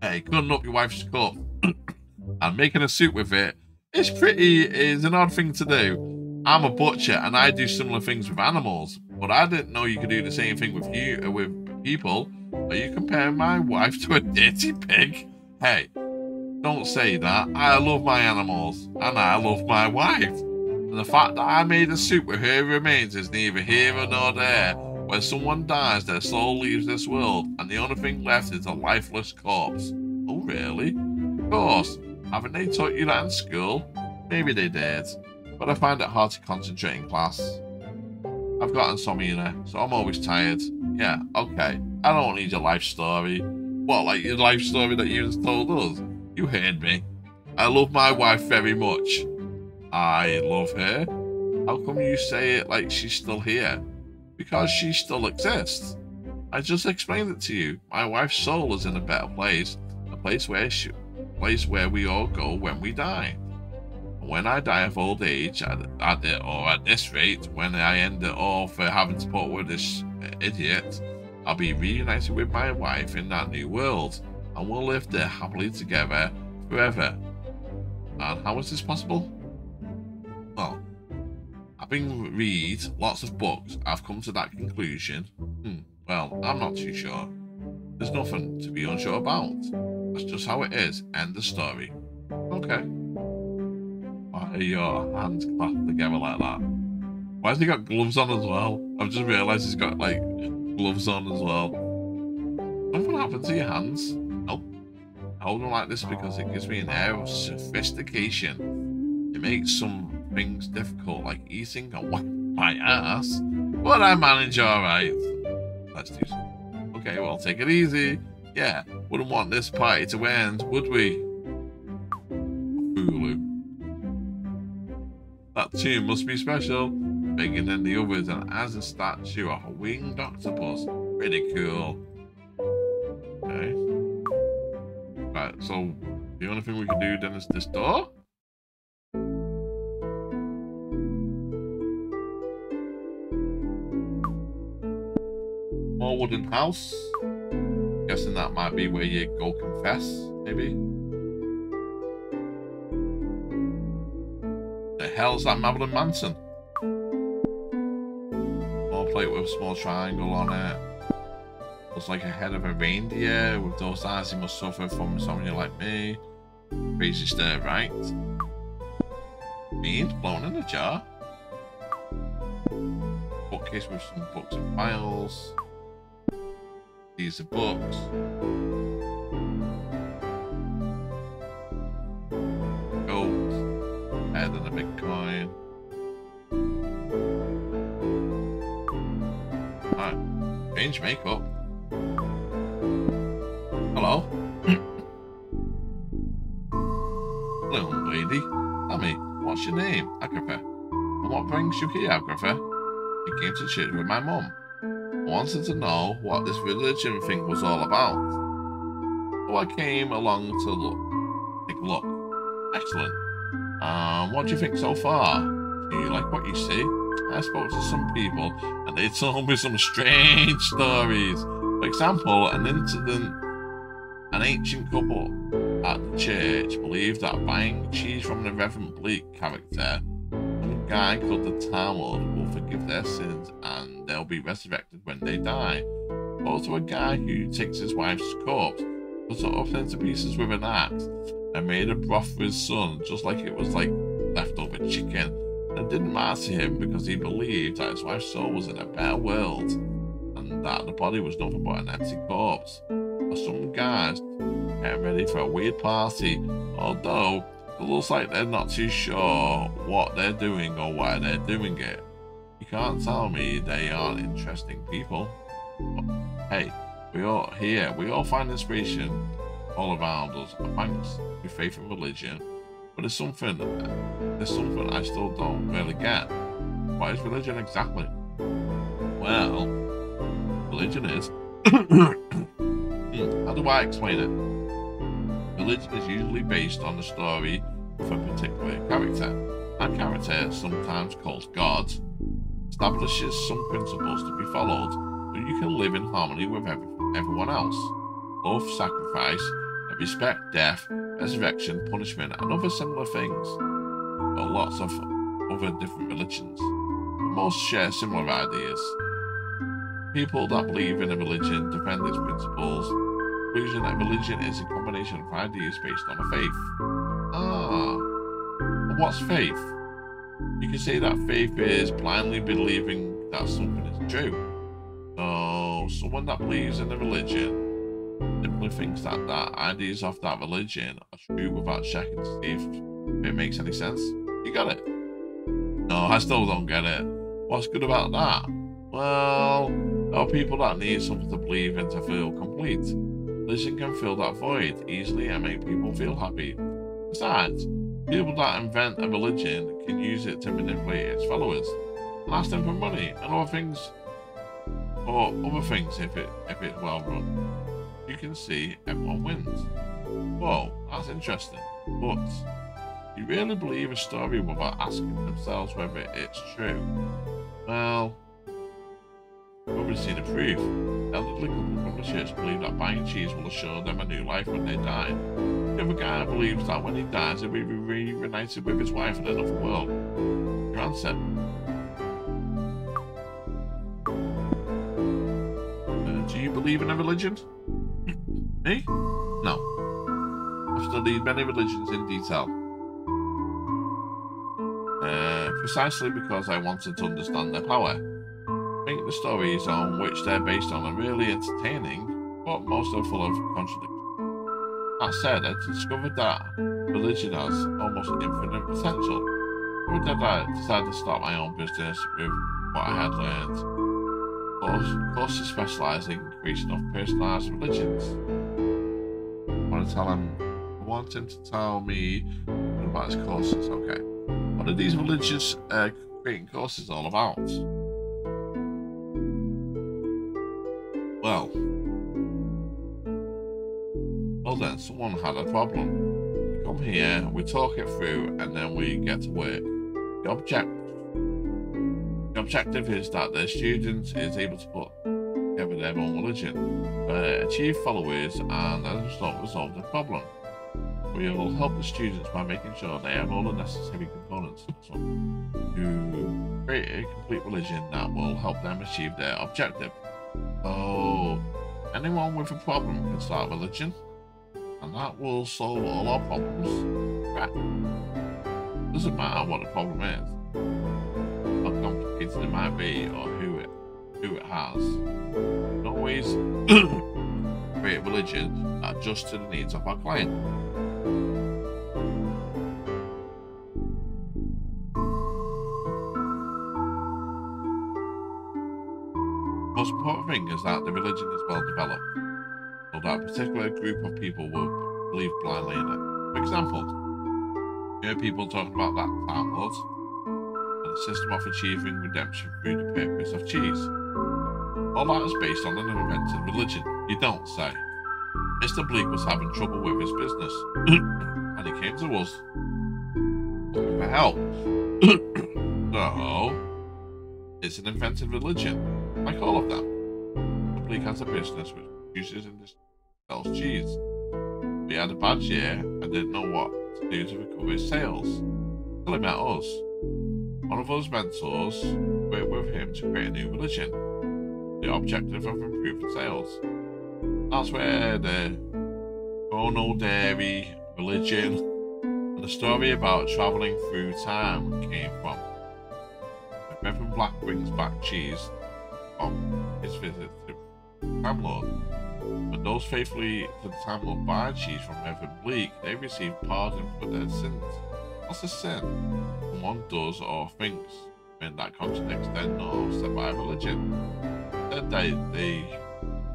Hey, cutting up your wife's cup *coughs* and making a soup with it. is pretty is an odd thing to do. I'm a butcher and I do similar things with animals, but I didn't know you could do the same thing with you uh, with people. Are you comparing my wife to a dirty pig? Hey, don't say that. I love my animals and I love my wife. And the fact that I made a soup with her remains is neither here nor there. When someone dies, their soul leaves this world, and the only thing left is a lifeless corpse. Oh, really? Of course. Haven't they taught you that in school? Maybe they did, but I find it hard to concentrate in class. I've got insomnia, so I'm always tired. Yeah, okay. I don't need your life story. What, like your life story that you just told us? You heard me. I love my wife very much. I love her. How come you say it like she's still here? Because she still exists. I just explained it to you. My wife's soul is in a better place, a place where she, place where we all go when we die. When I die of old age, at, at or at this rate, when I end it all for having to put with this idiot, I'll be reunited with my wife in that new world, and we'll live there happily together forever. And how is this possible? Well, having read lots of books, I've come to that conclusion. Hmm, well, I'm not too sure. There's nothing to be unsure about. That's just how it is. End the story. Okay. Why are your hands clasped together like that? Why has he got gloves on as well? I've just realised he's got like gloves on as well. Something happened to your hands? Nope. I hold them like this because it gives me an air of sophistication. It makes some things difficult, like eating and wiping my ass, but I manage alright. Let's do some. Okay, well, take it easy. Yeah, wouldn't want this party to end, would we? Hulu. That tune must be special bigger than the others and has a statue of a winged octopus. Pretty cool. Okay. Right, so the only thing we can do then is this door. More wooden house. Guessing that might be where you go confess, maybe. The hell's that Marilyn Manson? Small plate with a small triangle on it. Looks like a head of a reindeer. With those eyes, he must suffer from insomnia like me. Crazy stare, right? Beans blown in a jar. Bookcase with some books and files. These are books. Gold. Head and a big coin. Change makeup. Hello? *clears throat* Hello, lady. Tell me, what's your name? Agatha. And what brings you here, Agatha? I came to chat with my mum. Wanted to know what this religion thing was all about. So I came along to look. Take a look. Excellent. Um, what do you think so far? Do you like what you see? I spoke to some people and they *laughs* told me some strange stories. For example, an incident an ancient couple at the church believed that buying cheese from the Reverend Bleak character, some guy called the Talmud will forgive their sins and they'll be resurrected when they die. Also, a guy who takes his wife's corpse, cut it up into pieces with an axe, and made a broth for his son, just like it was like leftover chicken it didn't matter to him because he believed that his wife's soul was in a better world and that the body was nothing but an empty corpse. Or some guys getting ready for a weird party, although it looks like they're not too sure what they're doing or why they're doing it. You can't tell me they aren't interesting people. Hey, we all here, we all find inspiration all around us, thanks to faith and religion but there's something, there's something I still don't really get. What is religion exactly? Well, religion is. *coughs* How do I explain it? Religion is usually based on the story of a particular character. That character, sometimes called God, establishes some principles to be followed so you can live in harmony with every, everyone else. Love, sacrifice, and respect, death, resurrection, punishment, and other similar things. But lots of other different religions. But most share similar ideas. People that believe in a religion defend its principles, conclusion that religion is a combination of ideas based on a faith. Ah, what's faith? You can say that faith is blindly believing that something is true. So, someone that believes in a religion simply thinks that that ideas of that religion are true without checking to see if it makes any sense. You got it? No, I still don't get it. What's good about that? Well, there are people that need something to believe in to feel complete. Religion can fill that void easily and make people feel happy. Besides, people that invent a religion can use it to manipulate its followers and ask them for money and other things or other things if it if it's well run you can see everyone wins. Whoa, that's interesting. But you really believe a story without asking themselves whether it's true? Well, the proof. Elderly couple from the church believe that buying cheese will assure them a new life when they die. The other guy believes that when he dies, he'll be reunited with his wife in another world. Your answer? Uh, do you believe in a religion? *laughs* Me? No. I've studied many religions in detail. Uh, precisely because I wanted to understand their power. Think the stories on which they're based on are really entertaining, but most are full of contradictions. That said, I discovered that religion has almost infinite potential. With that, I decided to start my own business with what I had learned. Course, courses specialise in creation of personalised religions. I want to tell him, I want him to tell me about his courses. Okay, what are these religious uh, creating courses all about? Well, well then, someone had a problem. We come here, we talk it through, and then we get to work. The object the objective is that the student is able to put together their own religion, uh, achieve followers, and as a result resolve the problem. We will help the students by making sure they have all the necessary components to create a complete religion that will help them achieve their objective. So, anyone with a problem can start a religion and that will solve all our problems. Right. Doesn't matter what the problem is, how complicated it might be, or who it who it has. Always *coughs* create religion that adjusts to the needs of our client. Most important thing is that the religion is well developed or that a particular group of people will believe blindly in it. For example, you hear people talking about that Lord and the system of achieving redemption through the purpose of cheese. All that is based on an invented religion. You don't say. Mr. Bleak was having trouble with his business, *coughs* and he came to us *coughs* for help. *coughs* so, it's an invented religion, like all of them. Bleak has a business which produces and sells cheese. He had a bad year and didn't know what to do to recover his sales. Until he met us. One of us mentors worked with him to create a new religion. The objective of improving sales. That's where the Chrono Dairy religion and the story about travelling through time came from. Reverend Bleak brings back cheese from his visit to Camelot. When those faithfully to the Lord buy cheese from Reverend Bleak, they receive pardon for their sins. What's a sin? One does or thinks when that contradicts their norms set by religion. Said they, they,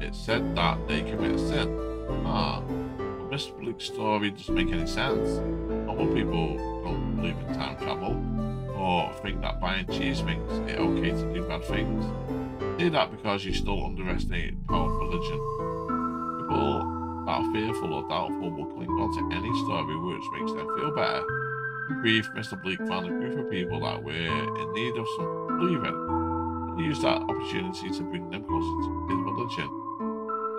it said that they commit sin. Ah, but Mr. Bleak's story doesn't make any sense. Normal people don't believe in time travel or think that buying cheese makes it okay to do bad things. Do that because you still underestimate the power of religion. People that are fearful or doubtful will cling on to any story which makes them feel better. In brief, Mr. Bleak found a group of people that were in need of some believing, and used that opportunity to bring them closer to his religion.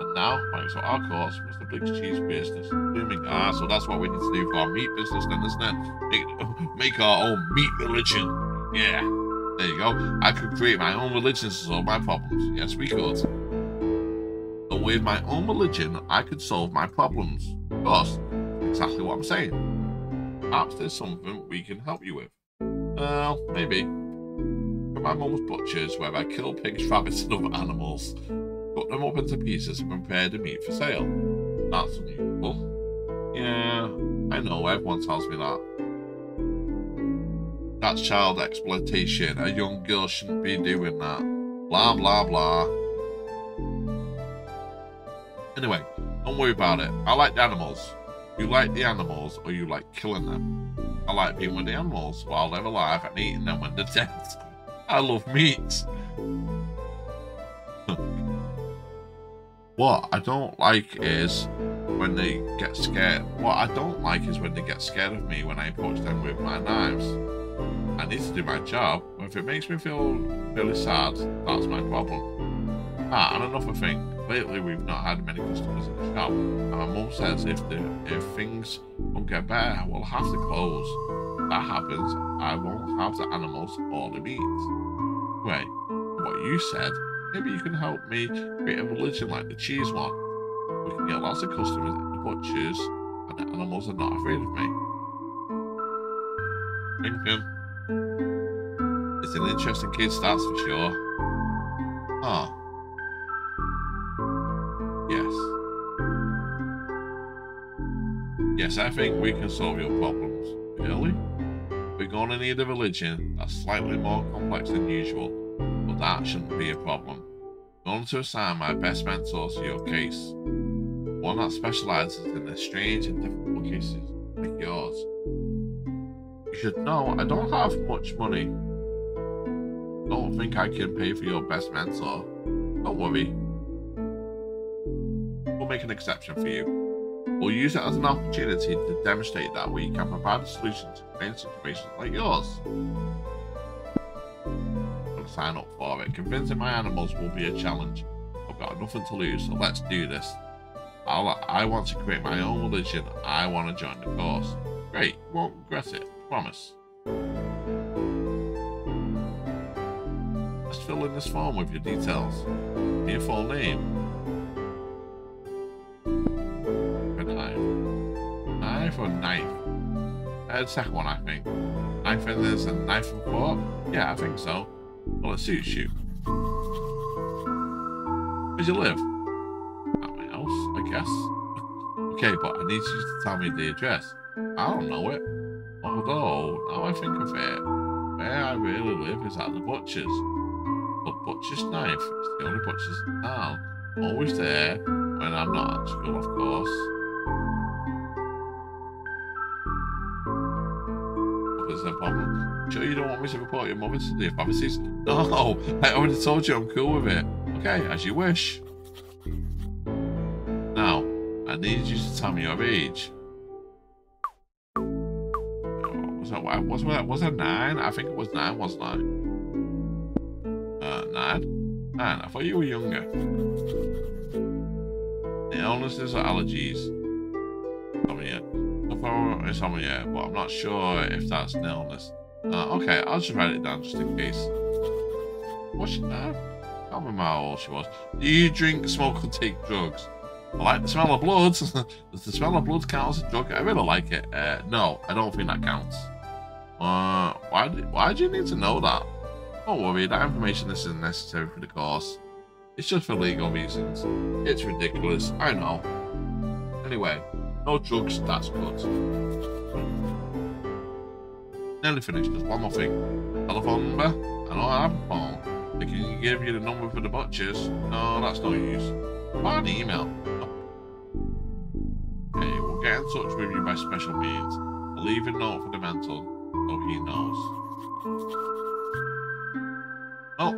And now, thanks to our course, Mr. Bleak's cheese business booming. Ah, so that's what we need to do for our meat business then, isn't it? Make, *laughs* make our own meat religion. Yeah. There you go. I could create my own religion to solve my problems. Yes, we could. But with my own religion, I could solve my problems. Of course, exactly what I'm saying. Perhaps there's something we can help you with. Well, maybe. But my mum's butchers, where I kill pigs, rabbits, and other animals, cut them up into pieces and prepare the meat for sale. That's unusual. Oh, yeah, I know, everyone tells me that. That's child exploitation. A young girl shouldn't be doing that. Blah, blah, blah. Anyway, don't worry about it. I like the animals. You like the animals or you like killing them? I like being with the animals while they're alive and eating them when they're *laughs* dead. I love meat. *laughs* what I don't like is when they get scared. What I don't like is when they get scared of me when I approach them with my knives. I need to do my job. If it makes me feel really sad, that's my problem. Ah, and another thing. Lately, we've not had many customers in the shop, and my mum says if the if things don't get better, we'll have to close. If that happens, I won't have the animals or the meat. Anyway, what you said, maybe you can help me create a religion like the cheese one. We can get lots of customers in the butchers, and the animals are not afraid of me. Thinking. an interesting case, that's for sure. Oh. Yes. Yes, I think we can solve your problems. Really? We're going to need a religion that's slightly more complex than usual, but that shouldn't be a problem. I'm going to assign my best mentor to your case. One that specializes in the strange and difficult cases like yours. You should know I don't have much money. Don't think I can pay for your best mentor. Don't worry. We'll make an exception for you. We'll use it as an opportunity to demonstrate that we can provide a solution to main situations like yours. I'll sign up for it. Convincing my animals will be a challenge. I've got nothing to lose, so let's do this. I'll, I want to create my own religion. I want to join the course. Great, won't regret it. Promise. Let's fill in this form with your details. Your full name. knife Knife or knife? Uh, second one, I think. Knife and there's a knife and fork? Yeah, I think so. Well, it suits you. Where do you live? At my house, I guess. *laughs* okay, but I need you to tell me the address. I don't know it. Although, now I think of it, where I really live is at the butcher's. But butcher's knife is the only butcher's in town. Always there when I'm not at school, of course. there's no problem. Sure you don't want me to report your mother to the authorities? *laughs* No, I already told you I'm cool with it. Okay, as you wish. Now, I need you to tell me your age. Was that was that was that nine? I think it was nine, wasn't I? Uh, nine? Nine. I thought you were younger. Illnesses or allergies? For insomnia, but I'm not sure if that's an illness. Uh, okay, I'll just write it down just in case. What's she now? I can't remember how old she was. Do you drink, smoke, or take drugs? I like the smell of blood. *laughs* Does the smell of blood count as a drug? I really like it. Uh, no, I don't think that counts. Uh, why, do, why do you need to know that? Don't worry, that information isn't necessary for the course. It's just for legal reasons. It's ridiculous, I know. Anyway, no drugs, that's good. Nearly finished. just one more thing. Telephone number? I don't have a phone. They can give you the number for the butchers. No, that's no use. Find an email. Okay, we'll get in touch with you by special means. I'll leave a note for the mental so he knows. Oh,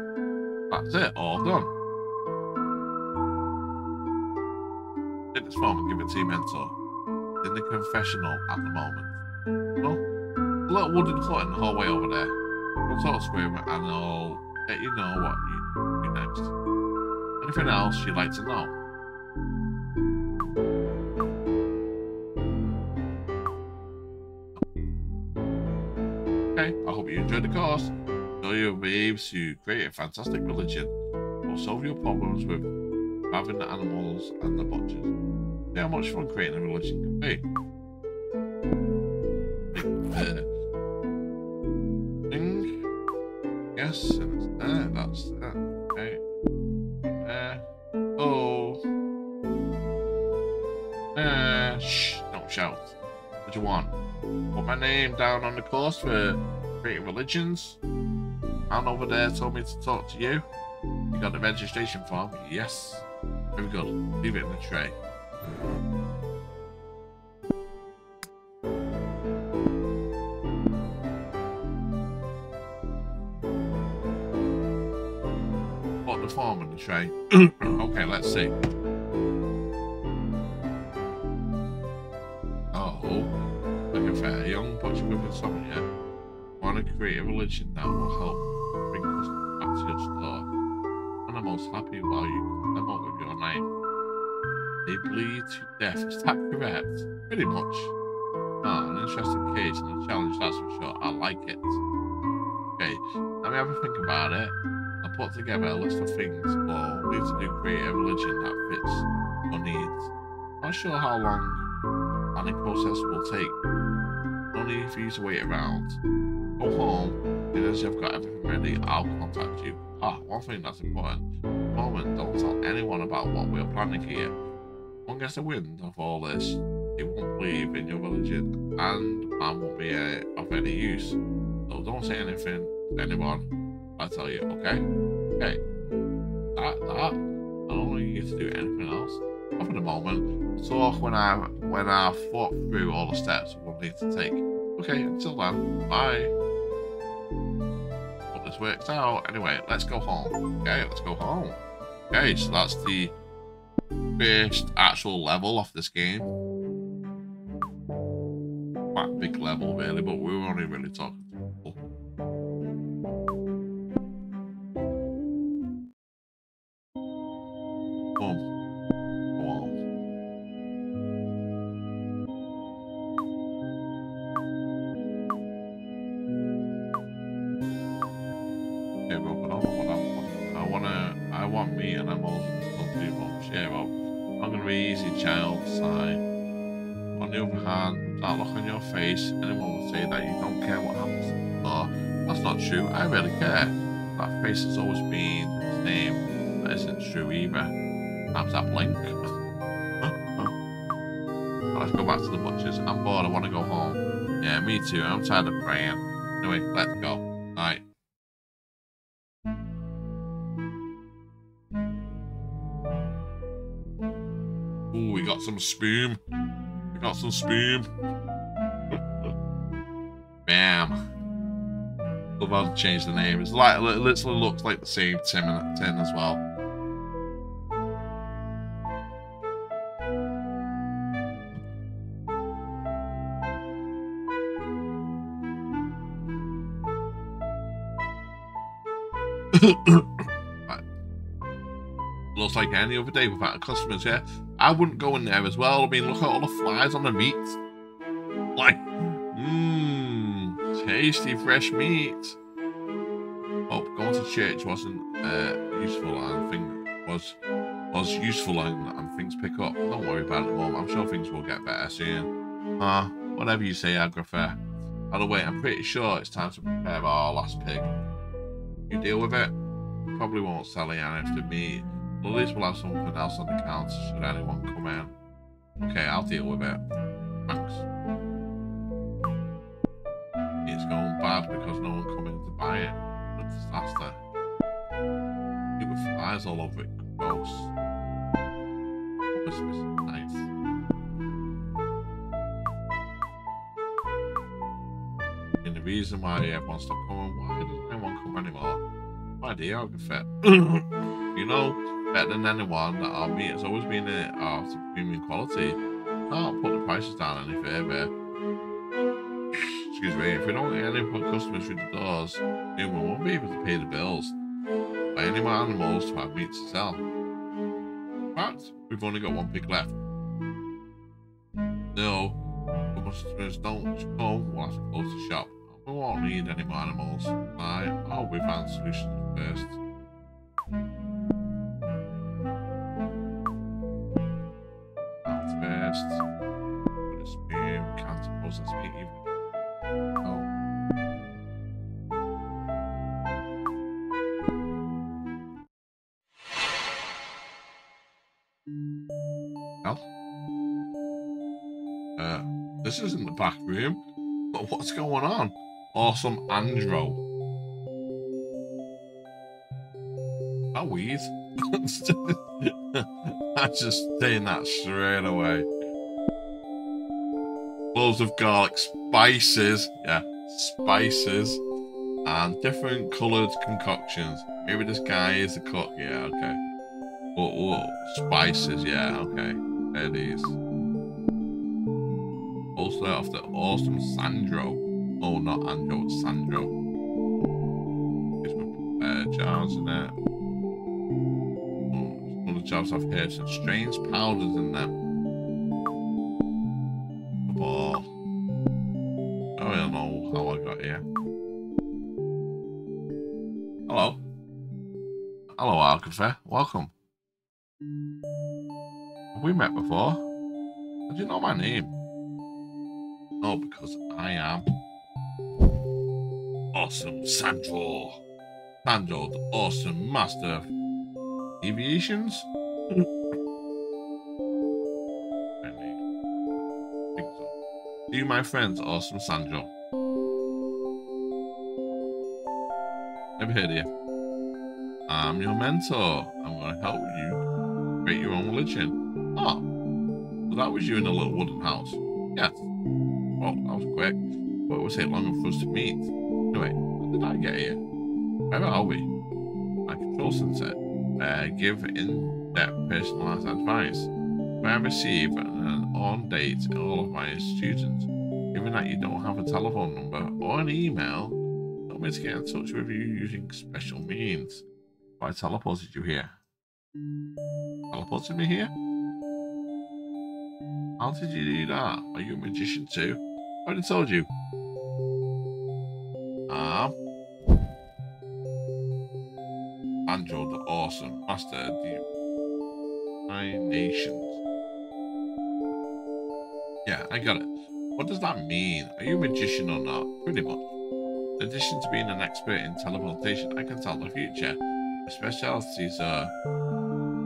that's it. All done. Take this form and give it to your mentor in the confessional at the moment. Well, a little wooden foot in the hallway over there. We'll talk to him and I'll let you know what you next. Anything else you'd like to know? Okay, I hope you enjoyed the course. You'll be able to create a fantastic religion or solve your problems with having the animals and the butchers. See how much fun creating a religion can be. *laughs* Thing. Yes, and it's there. That's that. Okay. There. Oh. Uh, shh. Don't shout. What do you want? Put my name down on the course for creating religions. Man over there told me to talk to you. You got the registration form? Yes. Very good. Leave it in the tray. Put the form in the tray. *coughs* okay, let's see. A young butcher with insomnia. Want to create a religion that will help bring customers back to your store. Animals happy while you come up with your knife. They bleed to death. Is that correct? Pretty much. Ah, an interesting case and a challenge, that's for sure. I like it. Okay, let me have a think about it. I'll put together a list of things for we need to do create a religion that fits your needs. Not sure how long planning process will take. Need for you to wait around. Go home And as I've got everything ready, I'll contact you. Ah, one thing that's important. moment, don't tell anyone about what we're planning here. One gets the wind of all this, it won't believe in your religion, and I won't be uh, of any use. So don't say anything to anyone. I tell you, okay? Okay. That, that. I don't want you to do anything else. Not for the moment. Talk when I when I thought through all the steps need to take. Okay, until then, bye. Hope this works out. Anyway, let's go home. Okay, let's go home. Okay, so that's the first actual level of this game. Quite big level, really, but we were only really talking The that look on your face, anyone would say that you don't care what happens door. That's not true. I really care. That face has always been the same. That isn't true either. Perhaps that blink. *laughs* Let's go back to the butchers. I'm bored. I want to go home. Yeah, me too. I'm tired of praying. Anyway, let's go. Alright. Ooh, we got some spoon. Got some spoon. Bam. Love how to change the name. It's like it literally looks like the same tin, tin as well. *coughs* Right. Looks like any other day without customers, yeah? I wouldn't go in there as well. I mean, look at all the flies on the meat. Like, mmm, tasty fresh meat. Oh, going to church wasn't uh, useful and thing was was useful and, and things pick up. Don't worry about it, Mum. I'm sure things will get better soon. Ah, whatever you say, Agatha. By the way, I'm pretty sure it's time to prepare our last pig. You deal with it. Probably won't sell it after At least we'll have something else on the counter should anyone come in. Okay, I'll deal with it. Thanks. It's going bad because no one come in to buy it. A disaster. It with flies all over it. Gross. Christmas. And the reason why everyone stopped coming, why doesn't anyone come anymore? My idea, I'll get fit. *coughs* you know, better than anyone that our meat has always been of premium quality. Can't put the prices down any further. Excuse me, if we don't get any customers through the doors, we won't be able to pay the bills. Buy any more animals to have meat to sell. In fact, we've only got one pig left. No, the customers don't come, have to close the shop. We won't need any more animals. I, I'll be found solutions first. Back room. But what's going on? Awesome Andro. How weird. *laughs* I just saying that straight away. Cloves of garlic, spices, yeah, spices, and different coloured concoctions. Maybe this guy is a cook, yeah, okay. Oh, oh spices, yeah, okay. There it is. Of the awesome Sandro. Oh, not Andro, it's Sandro. Gives me uh, jars in there jobs I've heard some strange powders in them. But I don't know how I got here. Hello. Hello, Agatha. Welcome. Have we met before? How do you know my name? Oh, because I am. Awesome Sandro. Sandro, the awesome master of divinations. To you, my friends, awesome Sandro. Never heard of you. I'm your mentor. I'm going to help you create your own religion. Oh, so that was you in a little wooden house. Yes. Was quick. But it longer for us to meet. Anyway, how did I get here? Where are we? My control center. Uh, give in-depth personalized advice. May I receive an on date in all of my students. Given that you don't have a telephone number or an email, tell me to get in touch with you using special means. I teleported you here. Teleported me here? How did you do that? Are you a magician too? I already told you. Ah. Andro the Awesome, Master of the Nations. Yeah, I got it. What does that mean? Are you a magician or not? Pretty much. In addition to being an expert in teleportation, I can tell the future. My specialties are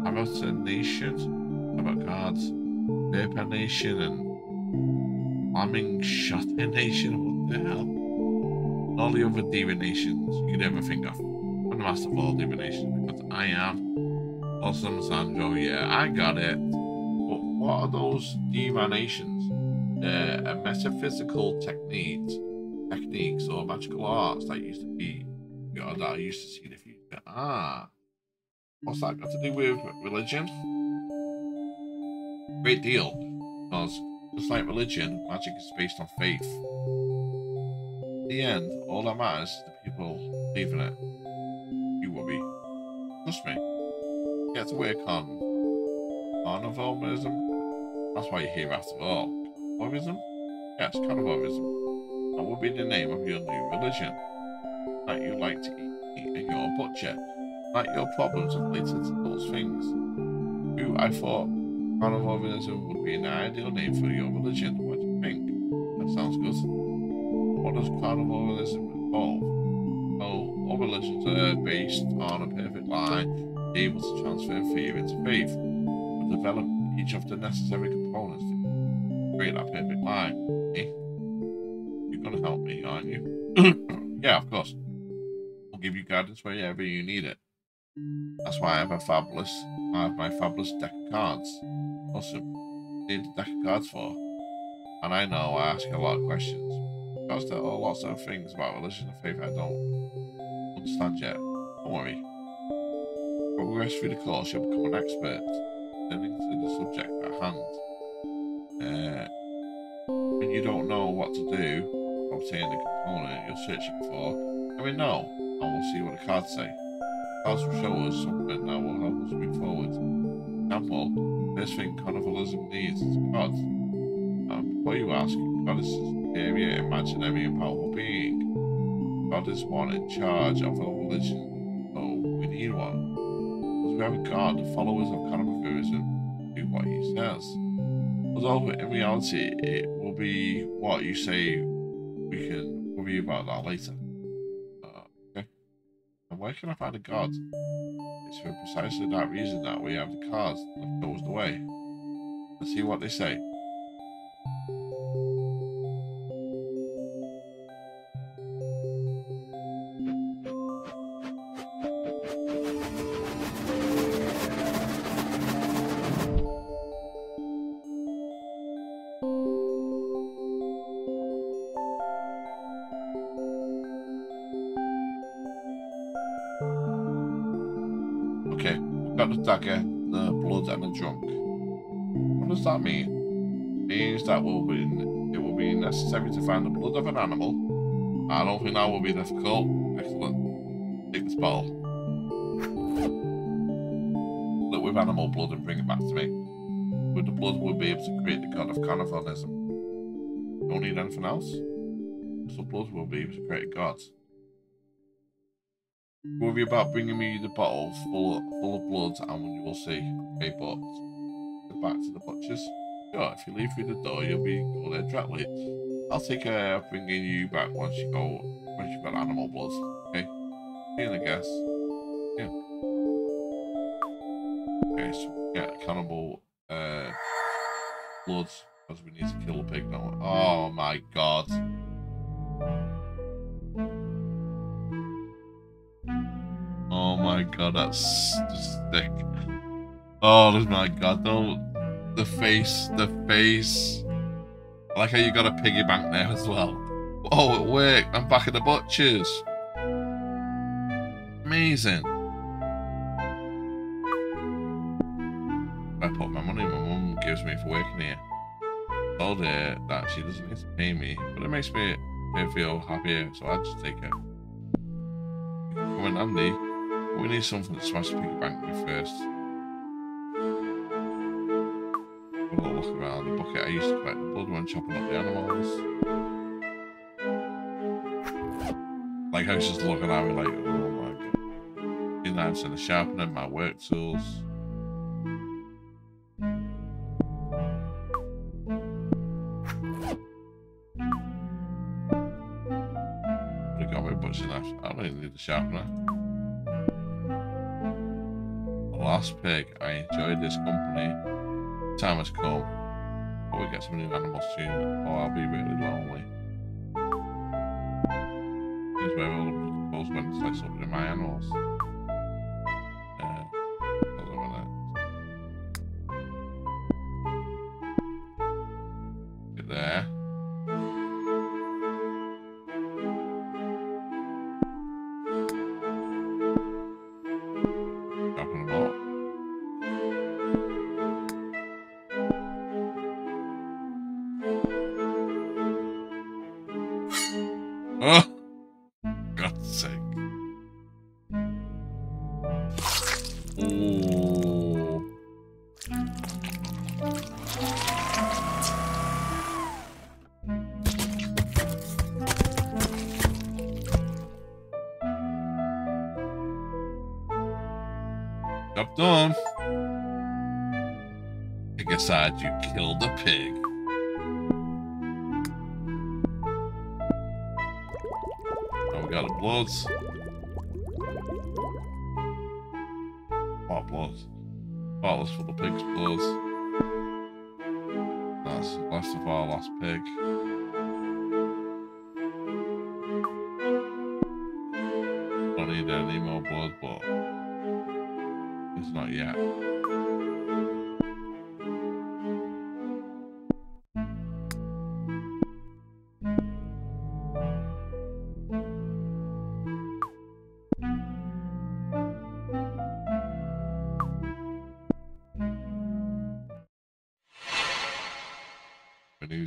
hallucination, about cards, Paper Nation, and Flaming Shutter Nation. What the hell? All the other divinations you could ever think of. I'm the master of all divinations because I am awesome Sandro. Yeah, I got it. But what are those divinations? Uh, a metaphysical techniques, techniques or magical arts that used to be, you know, that I used to see in the future. Ah, what's that got to do with religion? Great deal, because just like religion, magic is based on faith. In the end, all that matters is the people believe in it. You will be. Trust me. Get to work on carnivorism. That's why you're here after all. Carnivorism? Yes, carnivorism. That will be the name of your new religion. That you like to eat, and you're a butcher. Like your problems related to those things. Who I thought carnivorism would be an ideal name for your religion. What do you think? That sounds good. What does carnivorism involve? Well, all religions are based on a perfect line, able to transfer fear into faith, and develop each of the necessary components to create that perfect line. Eh? You're gonna help me, aren't you? *clears throat* yeah, of course. I'll give you guidance wherever you need it. That's why I have a fabulous, I have my fabulous deck of cards. Awesome. Need a deck of cards for. And I know I ask a lot of questions. Because there are lots of things about religion and faith I don't understand yet. Don't worry. Progress through the course, you'll become an expert. Turning to the subject at hand. Uh, when you don't know what to do, obtain the component you're searching for, let me know, and we'll see what the cards say. Will show us something that will help us move forward. For example, this thing carnivorism needs is gods. Um, before you ask, God is a superior, imaginary, and powerful being. God is one in charge of our religion, so we need one. Because we have a God, the followers of carnivorism do what he says. Although in reality, it will be what you say. We can worry about that later. And where can I find a god? It's for precisely that reason that we have the cards that shows the way. Let's see what they say. An animal. I don't think that will be difficult. Excellent. Take this. Fill it with animal blood and bring it back to me. With the blood, we'll be able to create the god of carnivorism. Don't need anything else? So blood we'll be able to create a god. Worry about bringing me the bottle full of, full of blood and you will see. Okay, but back to the butchers. Sure, if you leave through the door, you'll be go there directly. I'll take care of bringing you back once you go once you've got animal blood. Okay. Being a guess. Yeah. Okay, so get cannibal uh blood because we need to kill a pig, don't? Oh my god. Oh my god, that's just sick. Oh my god, don't the face, the face. I like how you got a piggy bank there as well. Oh, it worked. I'm back at the butcher's. Amazing. I put my money my mum gives me for working here. Told her that she doesn't need to pay me, but it makes me feel happier, so I just take it. Come on, Andy. We need something to smash the piggy bank with first. Have a look around the bucket. I used to collect the blood when chopping up the animals. Like I was just looking at me like, oh my god. Two knives and a sharpener, my work tools. Have got. I don't even need the sharpener. The last pig. I enjoyed this company. Time has come. But we get some new animals soon, or oh, I'll be really lonely. Here's where all the calls when it's like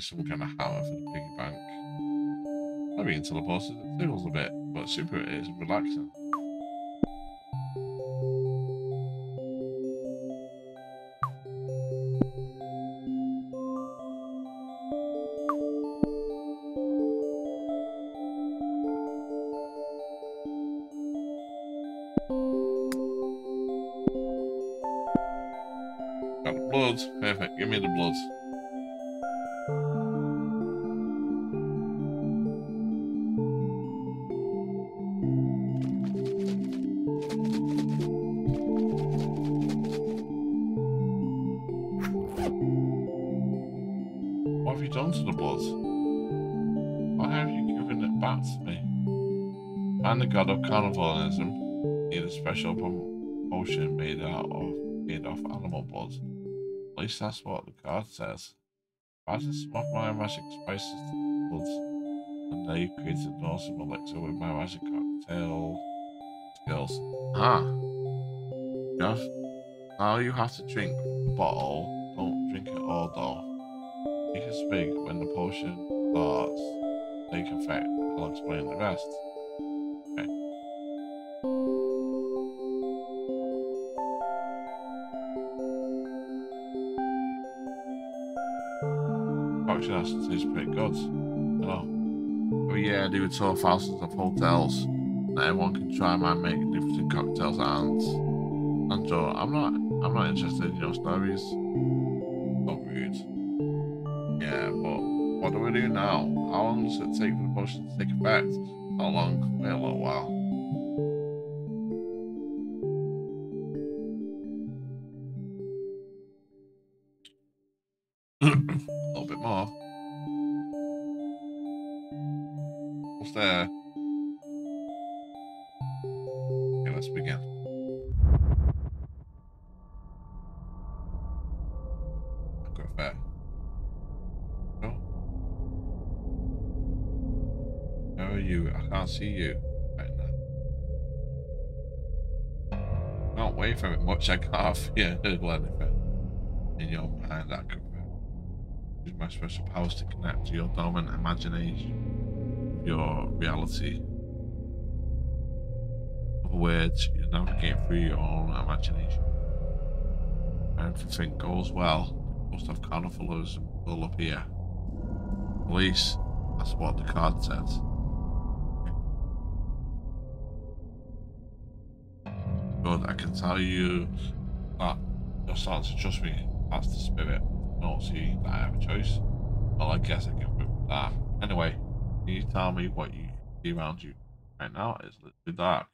some kind of hammer for the piggy bank. Maybe can teleport it. It tickles a bit, but super it is relaxing. Least that's what the card says. Add some my magic spices to the blood, and now you created an awesome elixir with my magic cocktail skills. Ah. You have, now you have to drink the bottle. Don't drink it all though. Make it speak when the potion starts take effect. I'll explain the rest. Acid tastes pretty good. Know. Oh. oh yeah, they would tour thousands of hotels. And everyone can try my magnificent cocktails and and Joe, I'm not I'm not interested in your stories. So rude. Yeah, but what do we do now? How long does it take for the potion to take effect? Not long, wait a little while. *clears throat* a little bit more. What's there? Okay, let's begin. Oh. How are you? I can't see you right now. Can't wait for it much. I can't *laughs* feel anything in your mind. I could use my special powers to connect to your dormant imagination, your reality. Words, you navigate through your own imagination. And if everything goes well, most of carnivals will appear. At least, that's what the card says. But I can tell you that you're starting to trust me. That's the spirit. I don't see that I have a choice. Well, I guess I can put that. Anyway, can you tell me what you see around you right now? It's literally dark.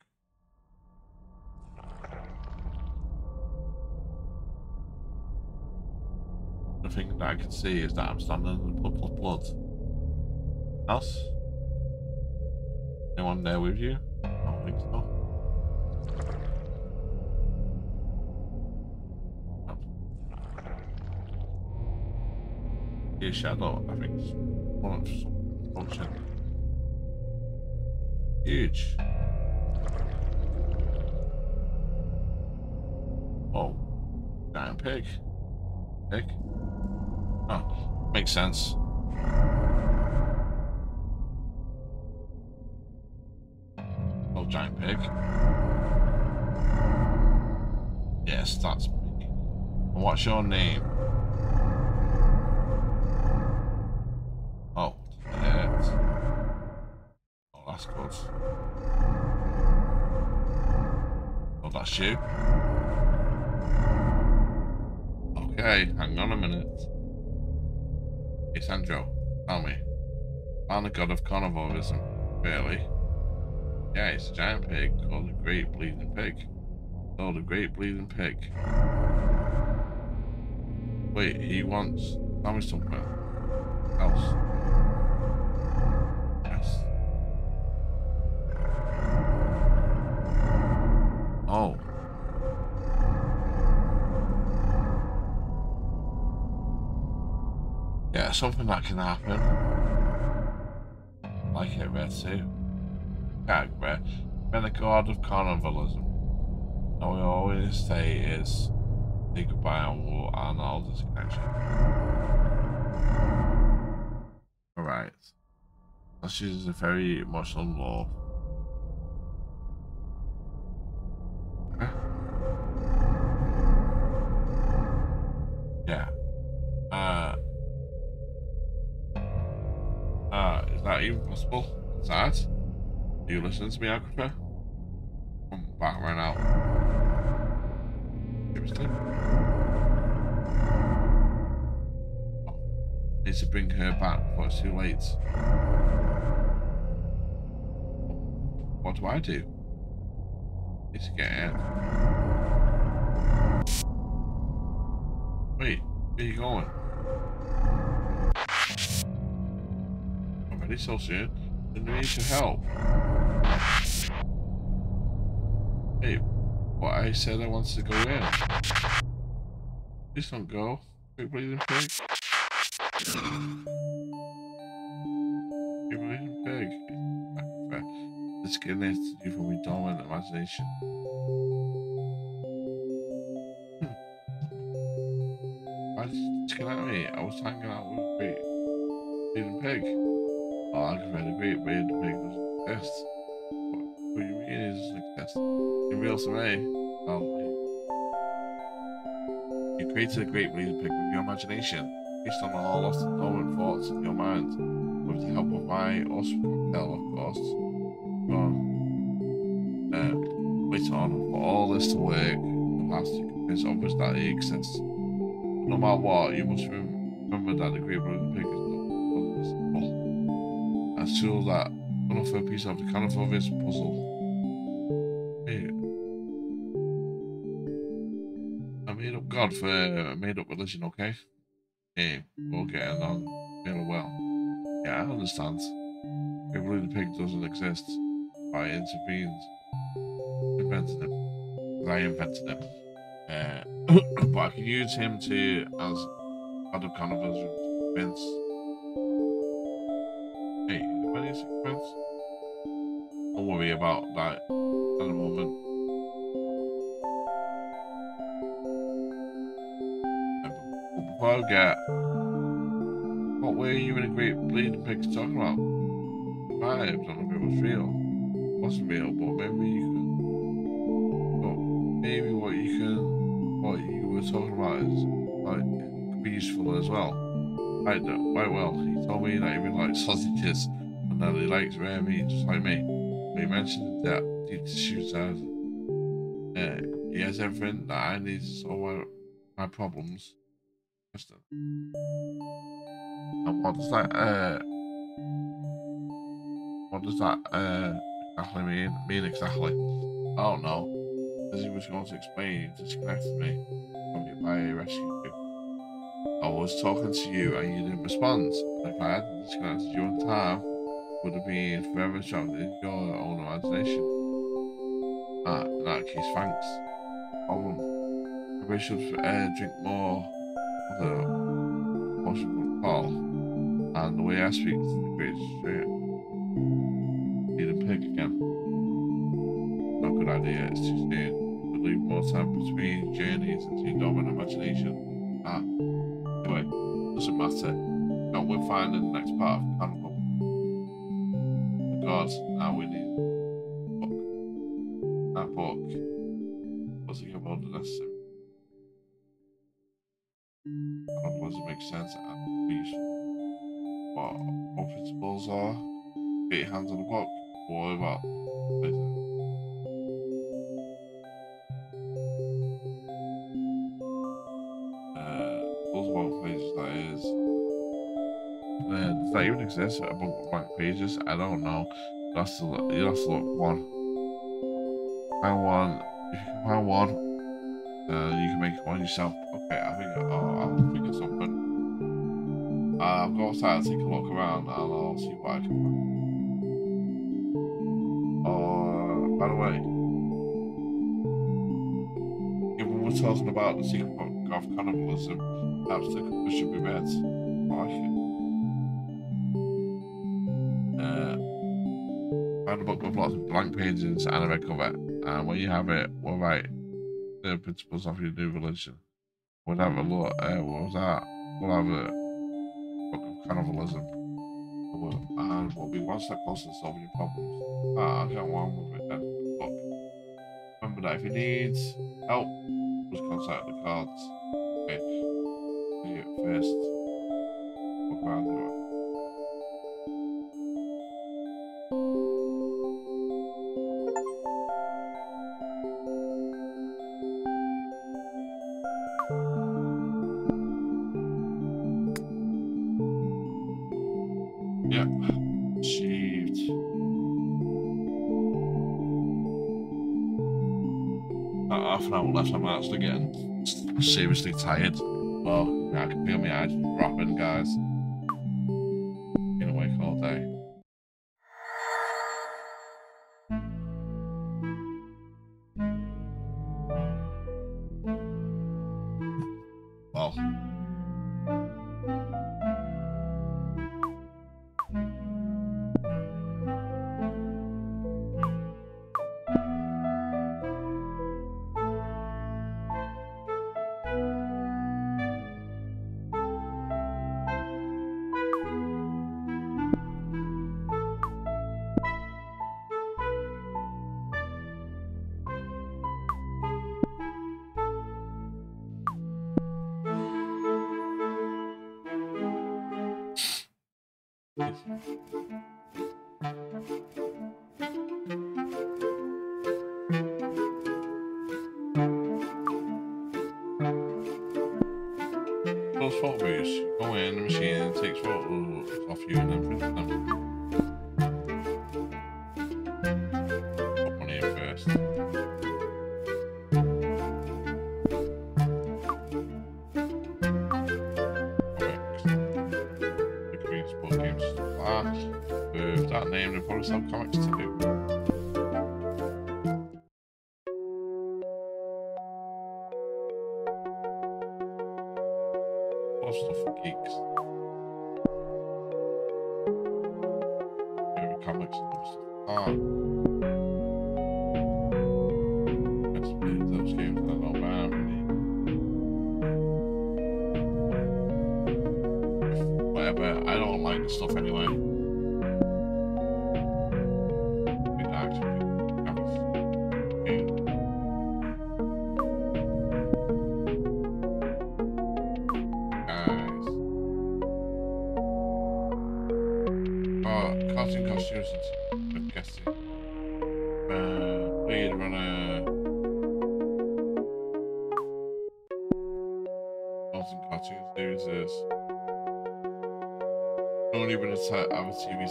The thing that I can see is that I'm standing in a puddle of blood. Else? Anyone there with you? I don't think so. a shadow, I think. One function. Huge. Oh. Giant pig. Pig. Oh, makes sense. Oh, giant pig. Yes, that's me. What's your name? You. Okay, hang on a minute. Hey, Sandro, tell me. Found the god of carnivorism, really? Yeah, it's a giant pig called the Great Bleeding Pig. Called the Great Bleeding Pig. Wait, he wants... Tell me something else. Something that can happen. Like it read too. Cagbear, been the god of carnivorism. And we always say is say goodbye and we'll and all this connection. Alright. This is a very emotional law. Possible? Sad? You listening to me, Agrippa? I'm back right now. Oh, need to bring her back before it's too late. What do I do? Need to get. Wait, where are you going? Already so soon? Then need to help. Hey, what I said I wanted to go in. Please don't go. Quick bleeding pig. Quick bleeding pig. Let's get this to do for me dormant imagination. Hmm. Why did you disconnect me? I was hanging out with a pig. Can the great bleeding pig doesn't exist. What, what do you mean it doesn't exist? In real to me. Oh, you created a great bleeding pig with your imagination, based on all of the dormant thoughts in your mind, with the help of my awesome of course. Uh, wait on for all this to work, you'll have to convince others that it exists. No matter what, you must remember that the Great Blue Pig is. Until that One for a piece of the Conifovis puzzle. Hey. I made up God for a made up religion, okay? Hey, we're getting on really well. Yeah, I understand. If really the pig doesn't exist, I intervened. Invented him. I invented him. Uh, *coughs* but I can use him to as other kind of Vince. See Don't worry about that at the moment. Before I get what were you and a great bleeding pigs talking about? Vibes, I don't know if it was real. It wasn't real, but maybe you could but maybe what you can what you were talking about is like be useful as well. Right, quite well. He told me that he really likes *laughs* sausages he likes rare meat just like me. He mentioned that deep tissue size. Uh, he has everything that I need to solve my, problems. And what does that uh what does that uh exactly mean mean exactly? I don't know. As he was going to explain, he disconnected me from by rescue. I was talking to you and you didn't respond. If I hadn't disconnected you in time, would have been forever trapped in your own imagination. Ah, in that case, thanks. Problem. Maybe I should uh, drink more of the potion call and the way I speak to the great straight. Need a pig again. Not a good idea, it's too soon. Leave more time between journeys and dumb an imagination. Ah. Anyway, doesn't matter. Now we're finding the next part of We need a book. That book was it give all the necessary. Cannibalism make sense and useful what what principles are. Get your hands on the book. What about does that even exist? A book of blank pages? I don't know. You have to look one. Find one. If you can find one, uh, you can make one yourself. Okay, I think I'll, I'll figure something. Uh, I'll go outside and take a look around and I'll see what I can find. Uh, by the way, if we're talking about the secret of cannibalism, perhaps the should be read. I like it. A book with lots of blank pages and a red cover. And when you have it, we'll write the principles of your new religion. We'll have a look. Uh, what was that? We'll have a book of cannibalism and we'll be one step closer to solving your problems. Ah, I got one with it then. Remember that if you need help, just contact the cards. Okay. First, look around actually seriously tired. Oh, well, I can feel my eyes dropping, guys.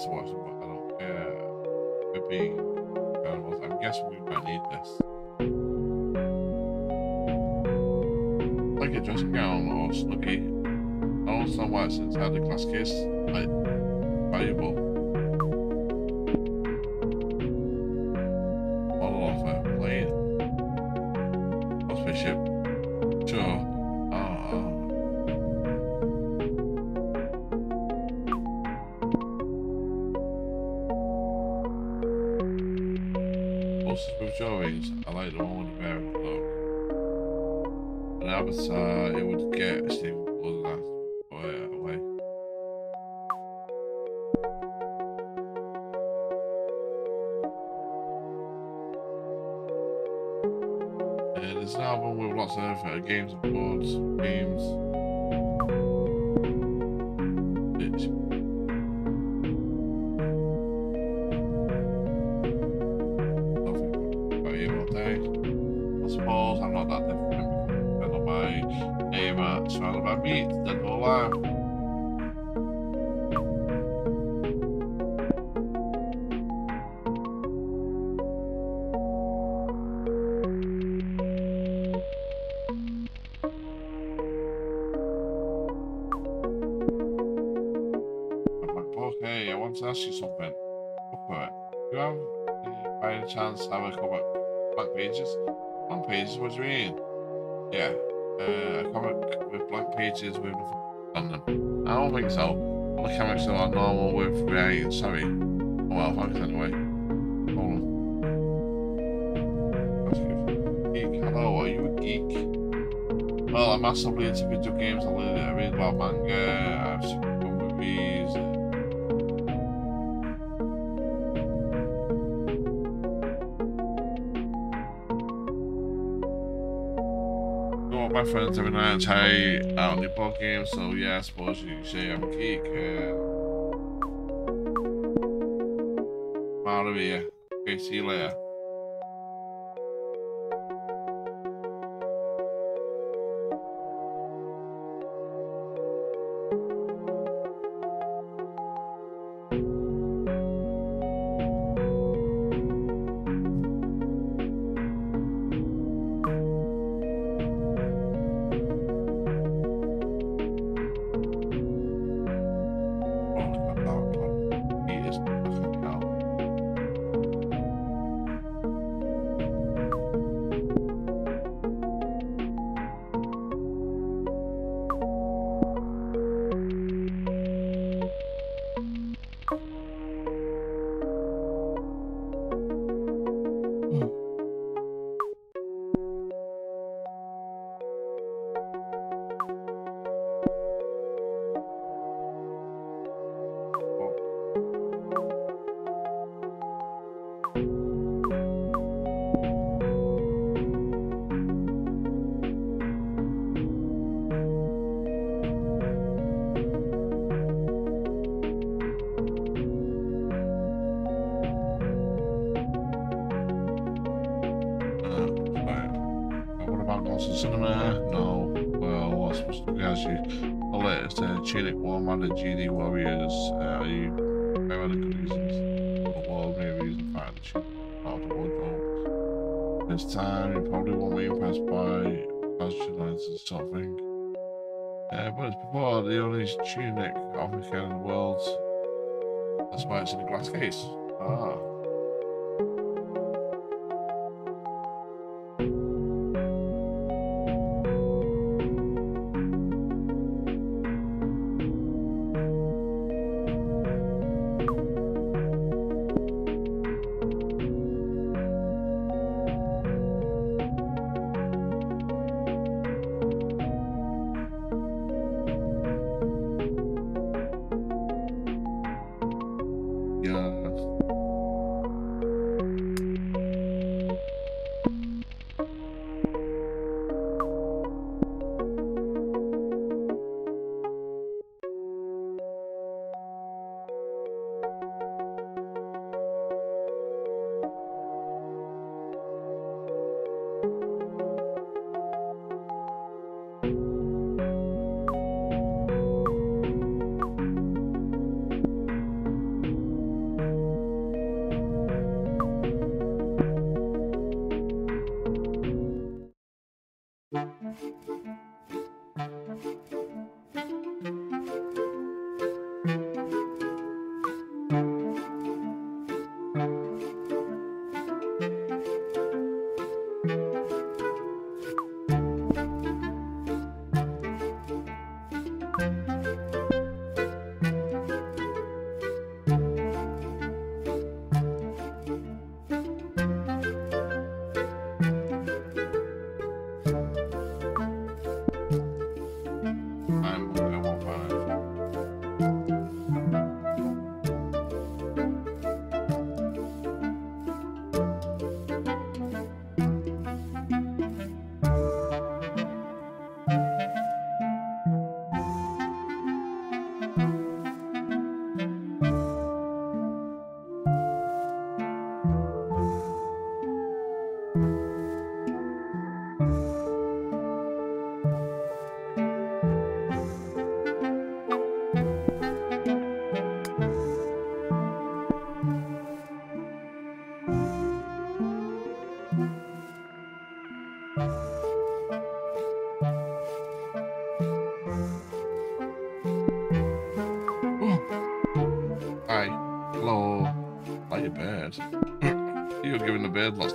TVs It's an album with lots of uh, games and boards, games. Massively into video games. I read, I read about manga, I've seen movies. my friends every night and try out new board games, so yeah, I suppose you can say I'm a geek. Uh, out of here. Okay, see you later.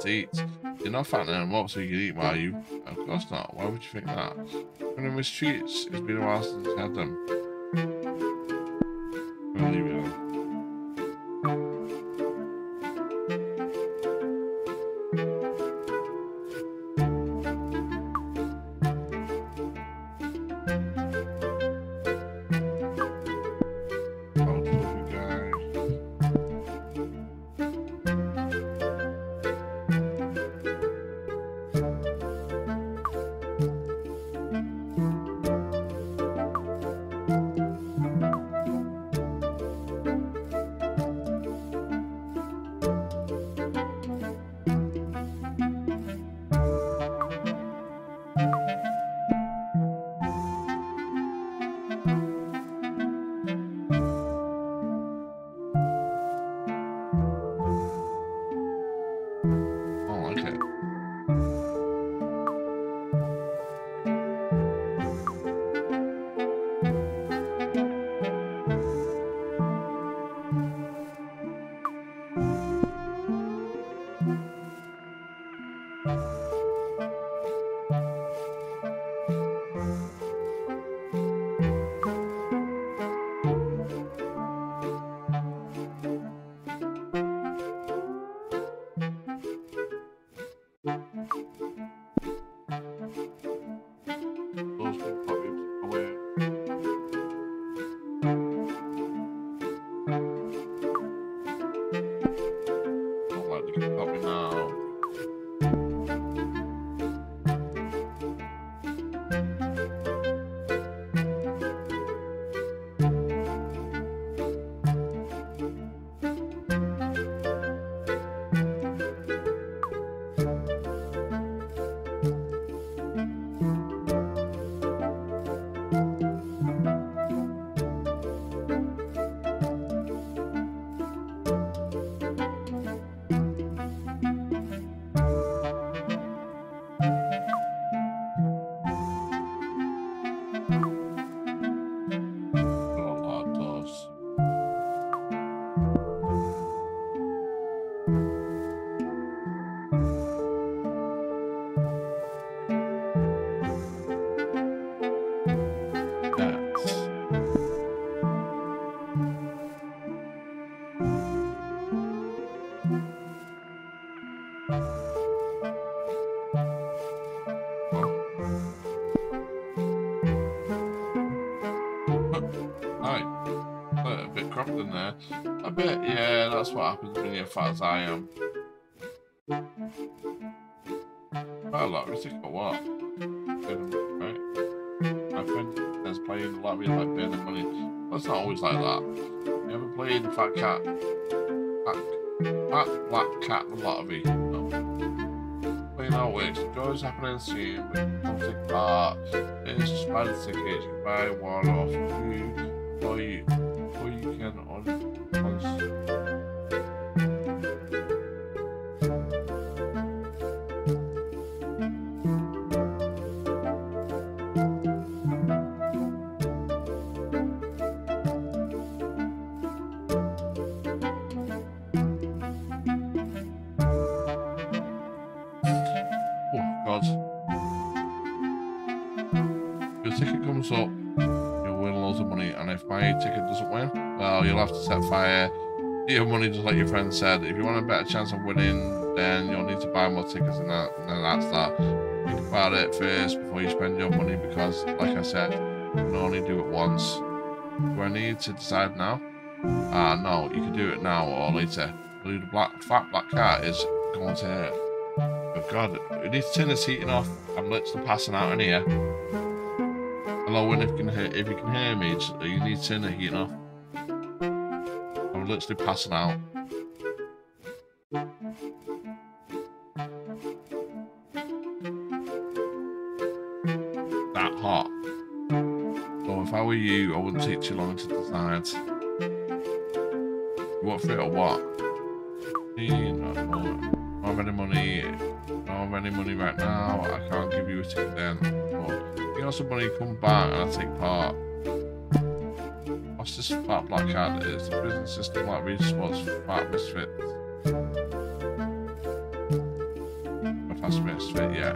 To eat. You're not them up so you can eat, are you? Of course not. Why would you think that? When I miss treats, it's been a while since I've had them. Mm-hmm. Fat as I am. Quite a lot, ridiculous, what? Right. My friend is playing a lot of like burning money. It's not always like that. You ever played the Fat Cat? Fat, fat Black Cat Lottery? No. Playing how it works. Happening soon, don't take part. It's just buy the tickets. You buy one off you, or you, just like your friend said. If you want a better chance of winning, then you'll need to buy more tickets, and, that, and that's that. Think about it first before you spend your money, because, like I said, you can only do it once. Do I need to decide now? Ah, no, you can do it now or later. Blue the black fat black cat is going to Oh god, we need to turn this heating off. I'm literally passing out in here. Hello, when if you can hear, if you can hear me, you need to turn the heating off. Literally passing out. That hot. So if I were you, I wouldn't take too long to decide. You want for or what? Know, don't have any money. Don't have any money right now. I can't give you a ticket then. But you have some money, come back and I'll take part. What's this fat black card? Is the prison system like read sports fat misfits? A fast misfit, yeah.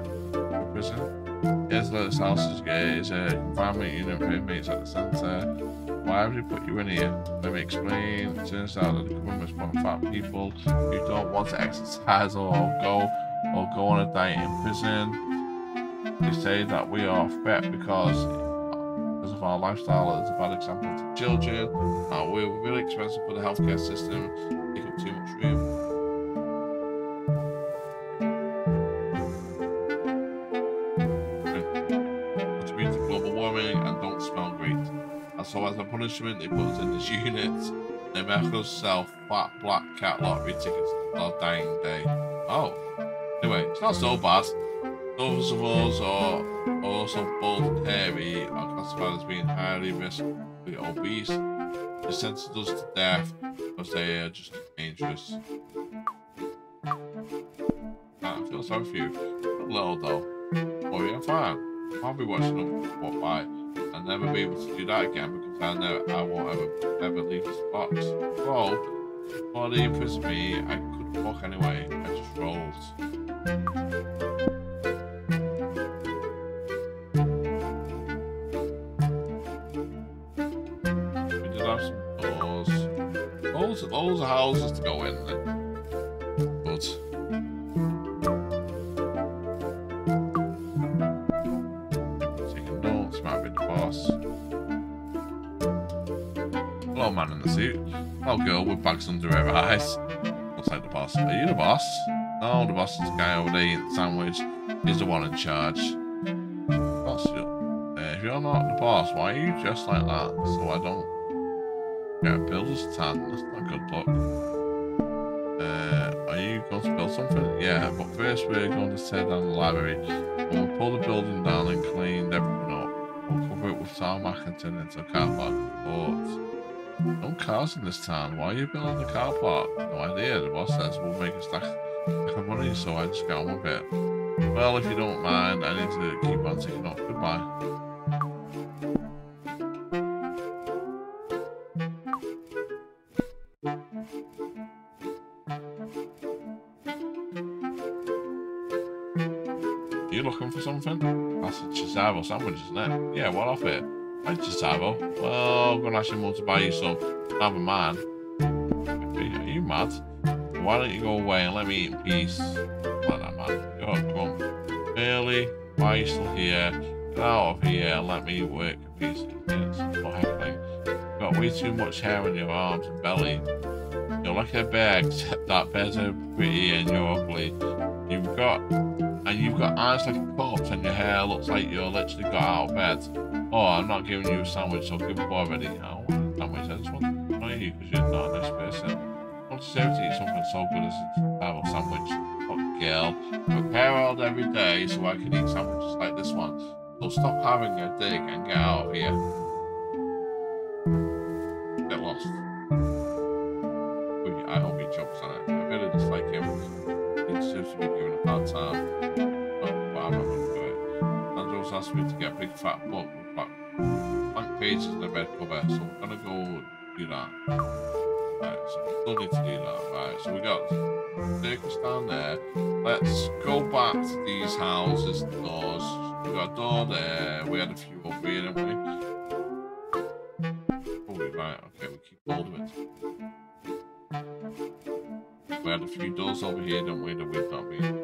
Prison. Here's the house is gay. It's a confinement unit inmates at the centre. Why have you put you in here? Let me explain. It turns out that the government want fat people who don't want to exercise or go or go on a diet in prison. They say that we are fat because of our lifestyle is a bad example to children. Uh, we're really expensive for the healthcare system. Take up too much room. Contribute to global warming and don't smell great. And so as a punishment, they put us in this *laughs* unit. They make us sell fat black cat lottery tickets on dying day. Oh. Anyway, it's not so bad. Those of us are also and hairy are classified as being highly riskly obese. They sentenced us to death because they are just dangerous. I feel sorry for you. A little though. Oh yeah, fine. I'll be watching them walk by. I'll never be able to do that again because I know I won't ever ever leave this box. Well, they imprisoned me, I couldn't walk anyway. I just rolled. Those, houses to go in. But taking notes might be the boss. Hello, man in the suit. Hello, girl with bags under her eyes. Looks like the boss. Are you the boss? No, the boss is the guy over there eating the sandwich. He's the one in charge. Boss, uh, if you're not the boss, why are you dressed like that? So I don't a builder's tan. That's not a good luck. Uh, are you going to build something? Yeah, but first we're going to tear down the library. We'll pull the building down and clean everything up. We'll cover it with tarmac and turn it into a car park. But no cars in this town. Why are you building the car park? No idea. The boss says we'll make a stack of money, so I just get on with it. Well, if you don't mind, I need to keep on ticking up. Goodbye. A Chisavo sandwich, isn't it? Yeah, what off it? Hi, Chisavo. Well, I'm gonna ask your mum to buy you some. Never mind. Are you mad? Why don't you go away and let me eat in peace? Like that, man. You're a. Really? Why are you still here? Get out of here and let me work in peace. No heckling. got way too much hair on your arms and belly. You're like a bear, except that bears are pretty and you're ugly. You've got and you've got eyes like a corpse and your hair looks like you're literally got out of bed. Oh, I'm not giving you a sandwich, so give up already. I a uh, sandwich. I just want to annoy you because you're not a nice person. I want to serve to eat something so good as a a sandwich. Oh, girl. Prepare all every day so I can eat sandwiches like this one. So stop having a dig and get out of here. Get lost. I hope he jumps on it. I really dislike him. He seems to be giving a hard time. Do it. Andrews asked me to get a big fat book with blank pages in the red cover, so I'm to go do that. Right, so we still need to do that. Right, so we got circus down there. Let's go back to these houses, doors. We got a door there. We had a few over here, didn't we? Oh, right, okay, we keep hold of it. We had a few doors over here, don't we, that we've not been,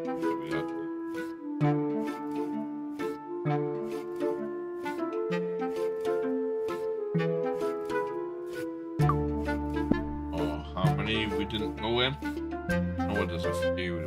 didn't go in? Oh, there's a few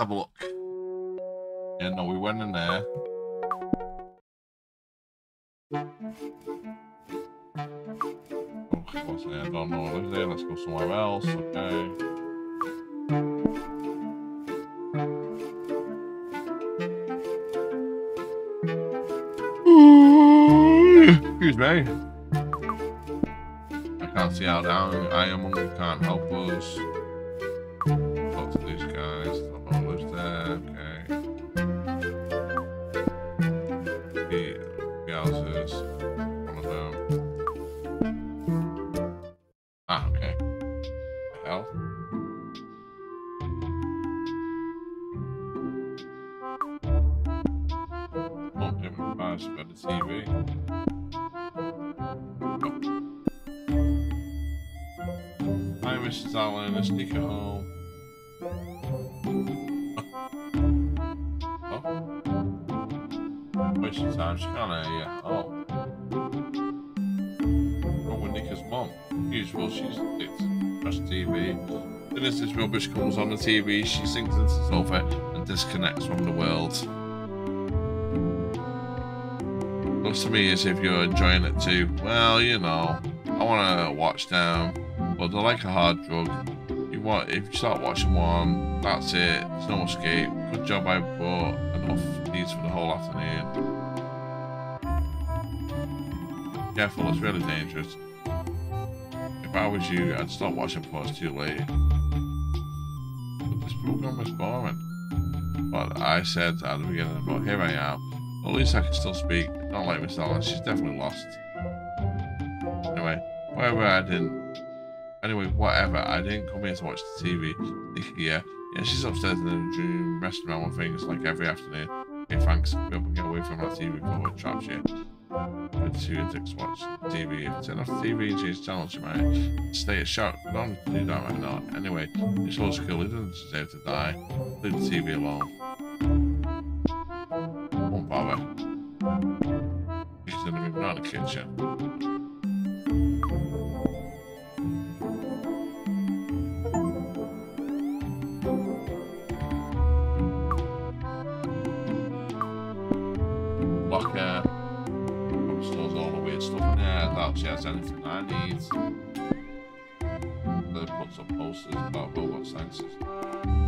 have a look. Yeah, no, we went in there. Oh, what's there? I don't know what is there. Let's go somewhere else. Okay. Excuse me. I can't see how down I am can't help us. TV, she sinks into the sofa and disconnects from the world. Looks to me as if you're enjoying it too. Well, you know, I want to watch them, but they're like a hard drug. You want if you start watching one, that's it. There's no escape. Good job I bought enough these for the whole afternoon. Careful, it's really dangerous. If I was you, I'd stop watching it's too late. This program is boring. But I said at the beginning, but here I am. At least I can still speak. Not like Miss Allen, she's definitely lost. Anyway, whatever I didn't. Anyway, whatever, I didn't come here to watch the TV. Yeah, yeah, she's upstairs in the room, resting around with things like every afternoon. Okay, thanks. We hope we get away from that TV before it traps you. Good to see you watch TV. It's enough TV change channels, you might stay a shock. Don't do that right now. Anyway, it's all cool. He doesn't deserve to die. Leave the TV alone. Won't bother. He's room, not in the kitchen. Locker. There. Doubt she has anything I need. They put some posters about robot sciences.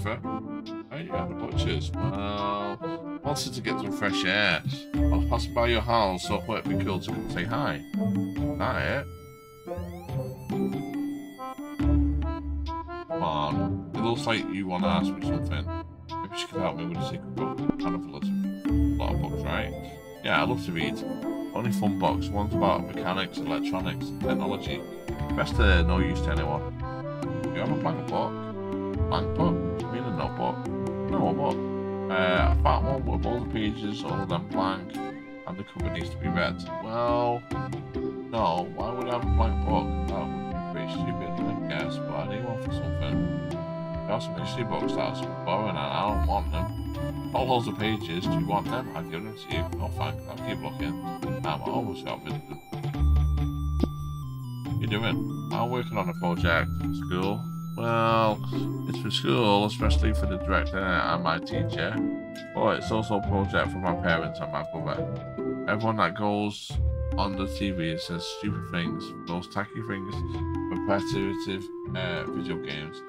Yeah, it. Oh, have the butchers. Well, wanted to get some fresh air. I was passing by your house, so I thought it'd be cool to come say hi. Hi, eh? Come on. It looks like you want to ask me something. Maybe you could help me with a secret book. Kind of a lot of books, right? Yeah, I love to read. Only fun books. One's about mechanics, electronics, technology. Best to no use to anyone. You have a blank book? Blank book? You mean a notebook? No, a. Uh, a fat one with all the pages, all of them blank, and the cover needs to be read. Well, no, why would I have a blank book? That would be pretty stupid, I guess, but I need one for something. There are some history books that's boring and I don't want them. All those of pages, do you want them? I'll give them to you. No thanks, I'll keep looking. I'm almost. What you doing? I'm working on a project for school. Well, it's for school, especially for the director and my teacher. But it's also a project for my parents and my brother. Everyone that goes on the TV says stupid things, those tacky things, repetitive uh, video games,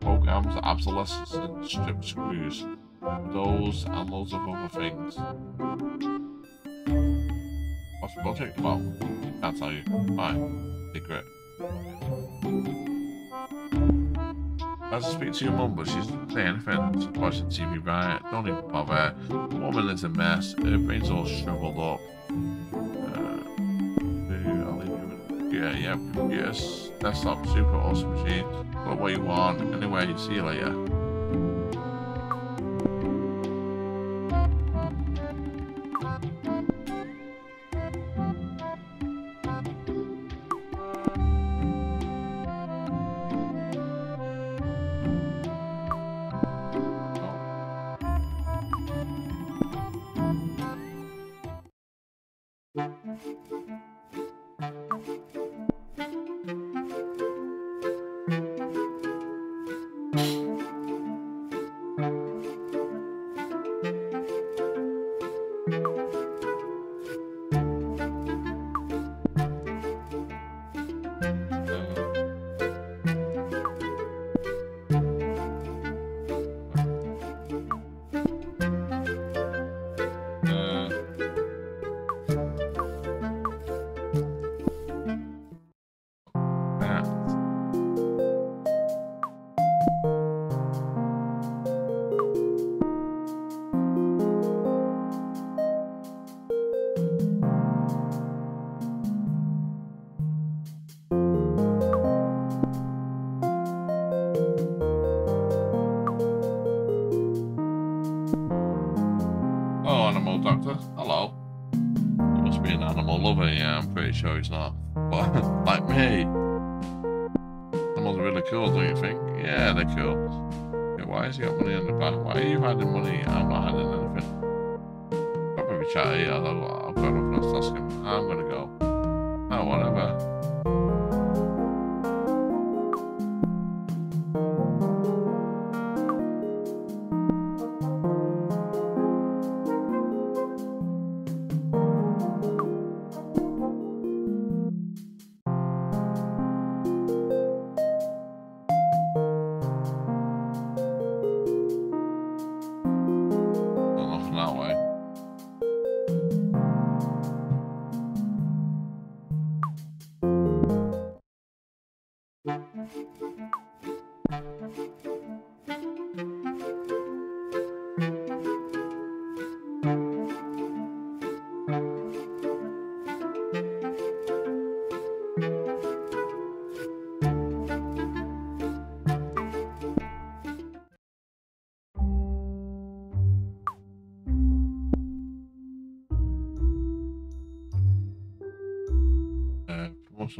programs, obsolescence, and strip screws, those and loads of other things. What's the project about? Can't tell you. Fine. Secret. I speak to your mum, but she's playing. She's watching TV right. Don't even bother. The woman is a mess. Her brain's all shriveled up. Uh, yeah, yeah, yes. Desktop, super awesome machine. Got what you want. Anyway, see you later.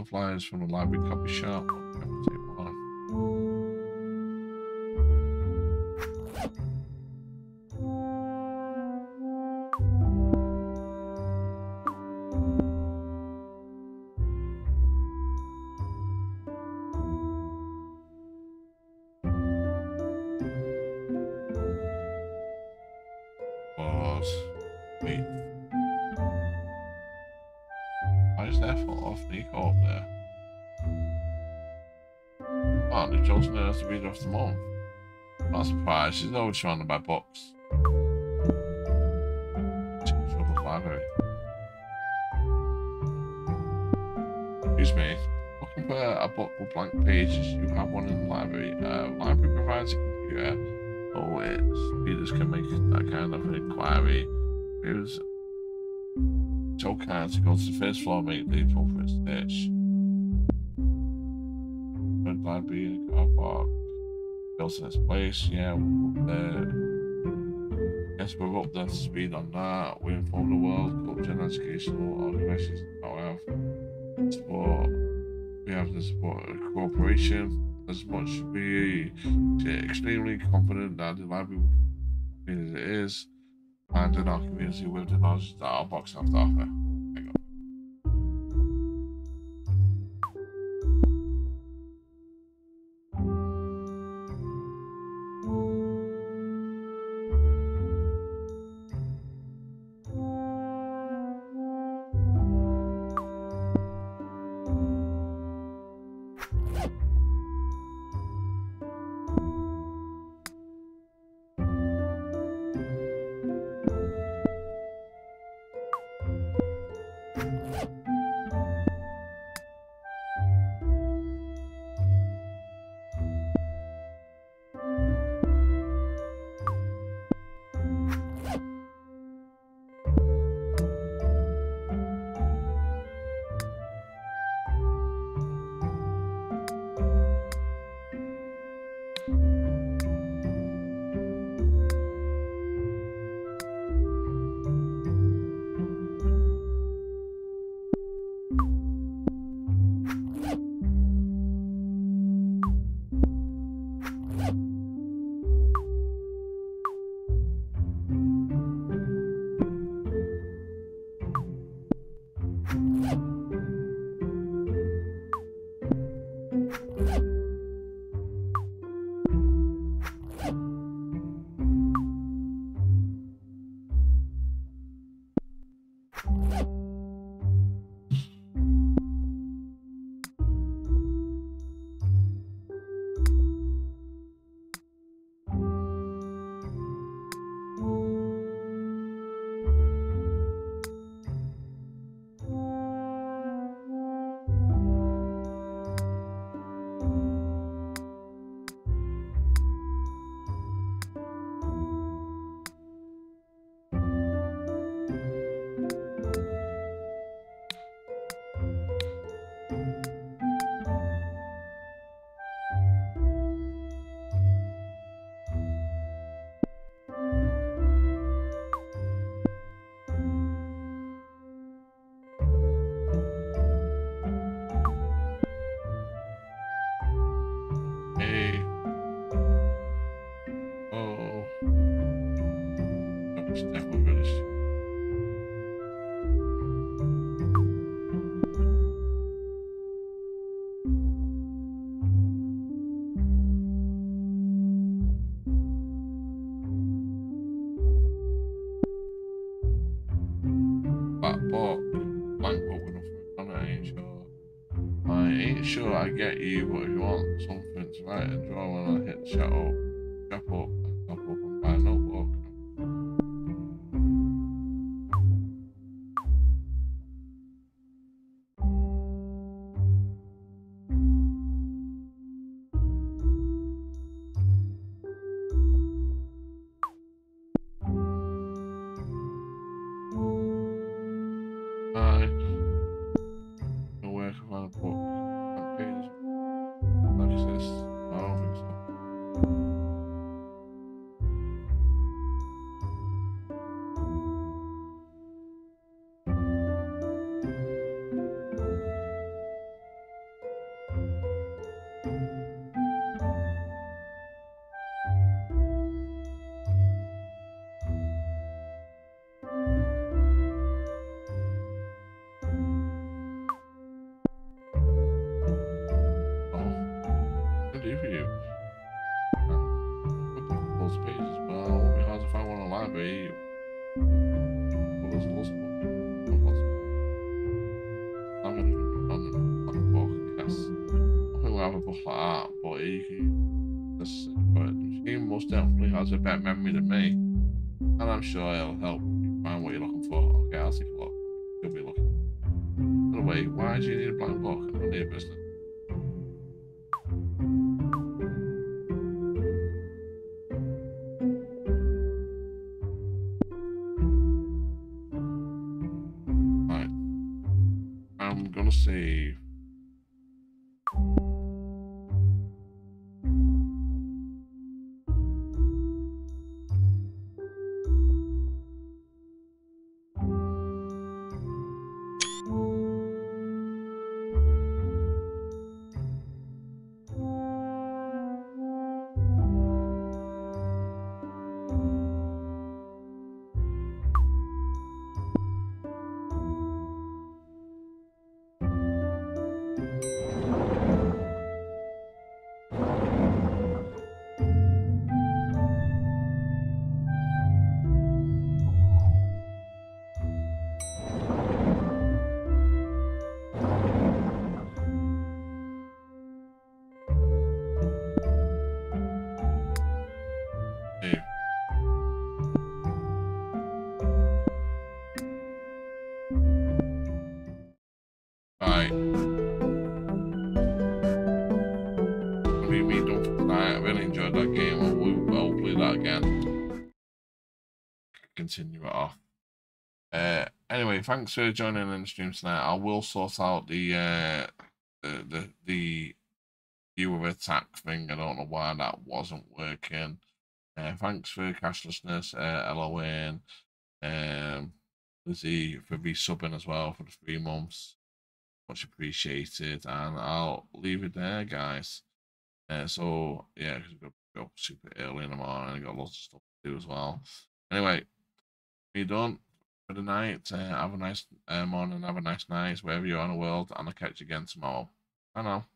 Flyers from the library copy shop. Oh, the to be off the month. Not surprised. She's always surrounded by books. Library. Excuse me. Looking for a book with blank pages. You have one in the library. Uh, library provides a computer, so its readers can make that kind of inquiry. Here's so kind to go to the first floor, make the appropriate search. Library in a car park. In its place, yeah. Uh, yes, we're up to speed on that. We inform the world, culture and educational organizations about our support. We have the support cooperation. As much we are extremely confident that the library as it is, and in our community with the knowledge that our box have to offer. Get you, but if you want something to write and draw when I hit shut up, shut up. Anyway, thanks for joining in the stream tonight. I will sort out the uh, the the the viewer attack thing. I don't know why that wasn't working. Uh, thanks for cashlessness, uh, LON, um, Lizzie for resubbing as well for the three months. Much appreciated. And I'll leave it there, guys. Uh, so, yeah, because we've got to go super early in the morning and got lots of stuff to do as well. Anyway, we done for the night. Uh, have a nice uh, morning, have a nice night, wherever you are in the world, and I'll catch you again tomorrow. Bye now.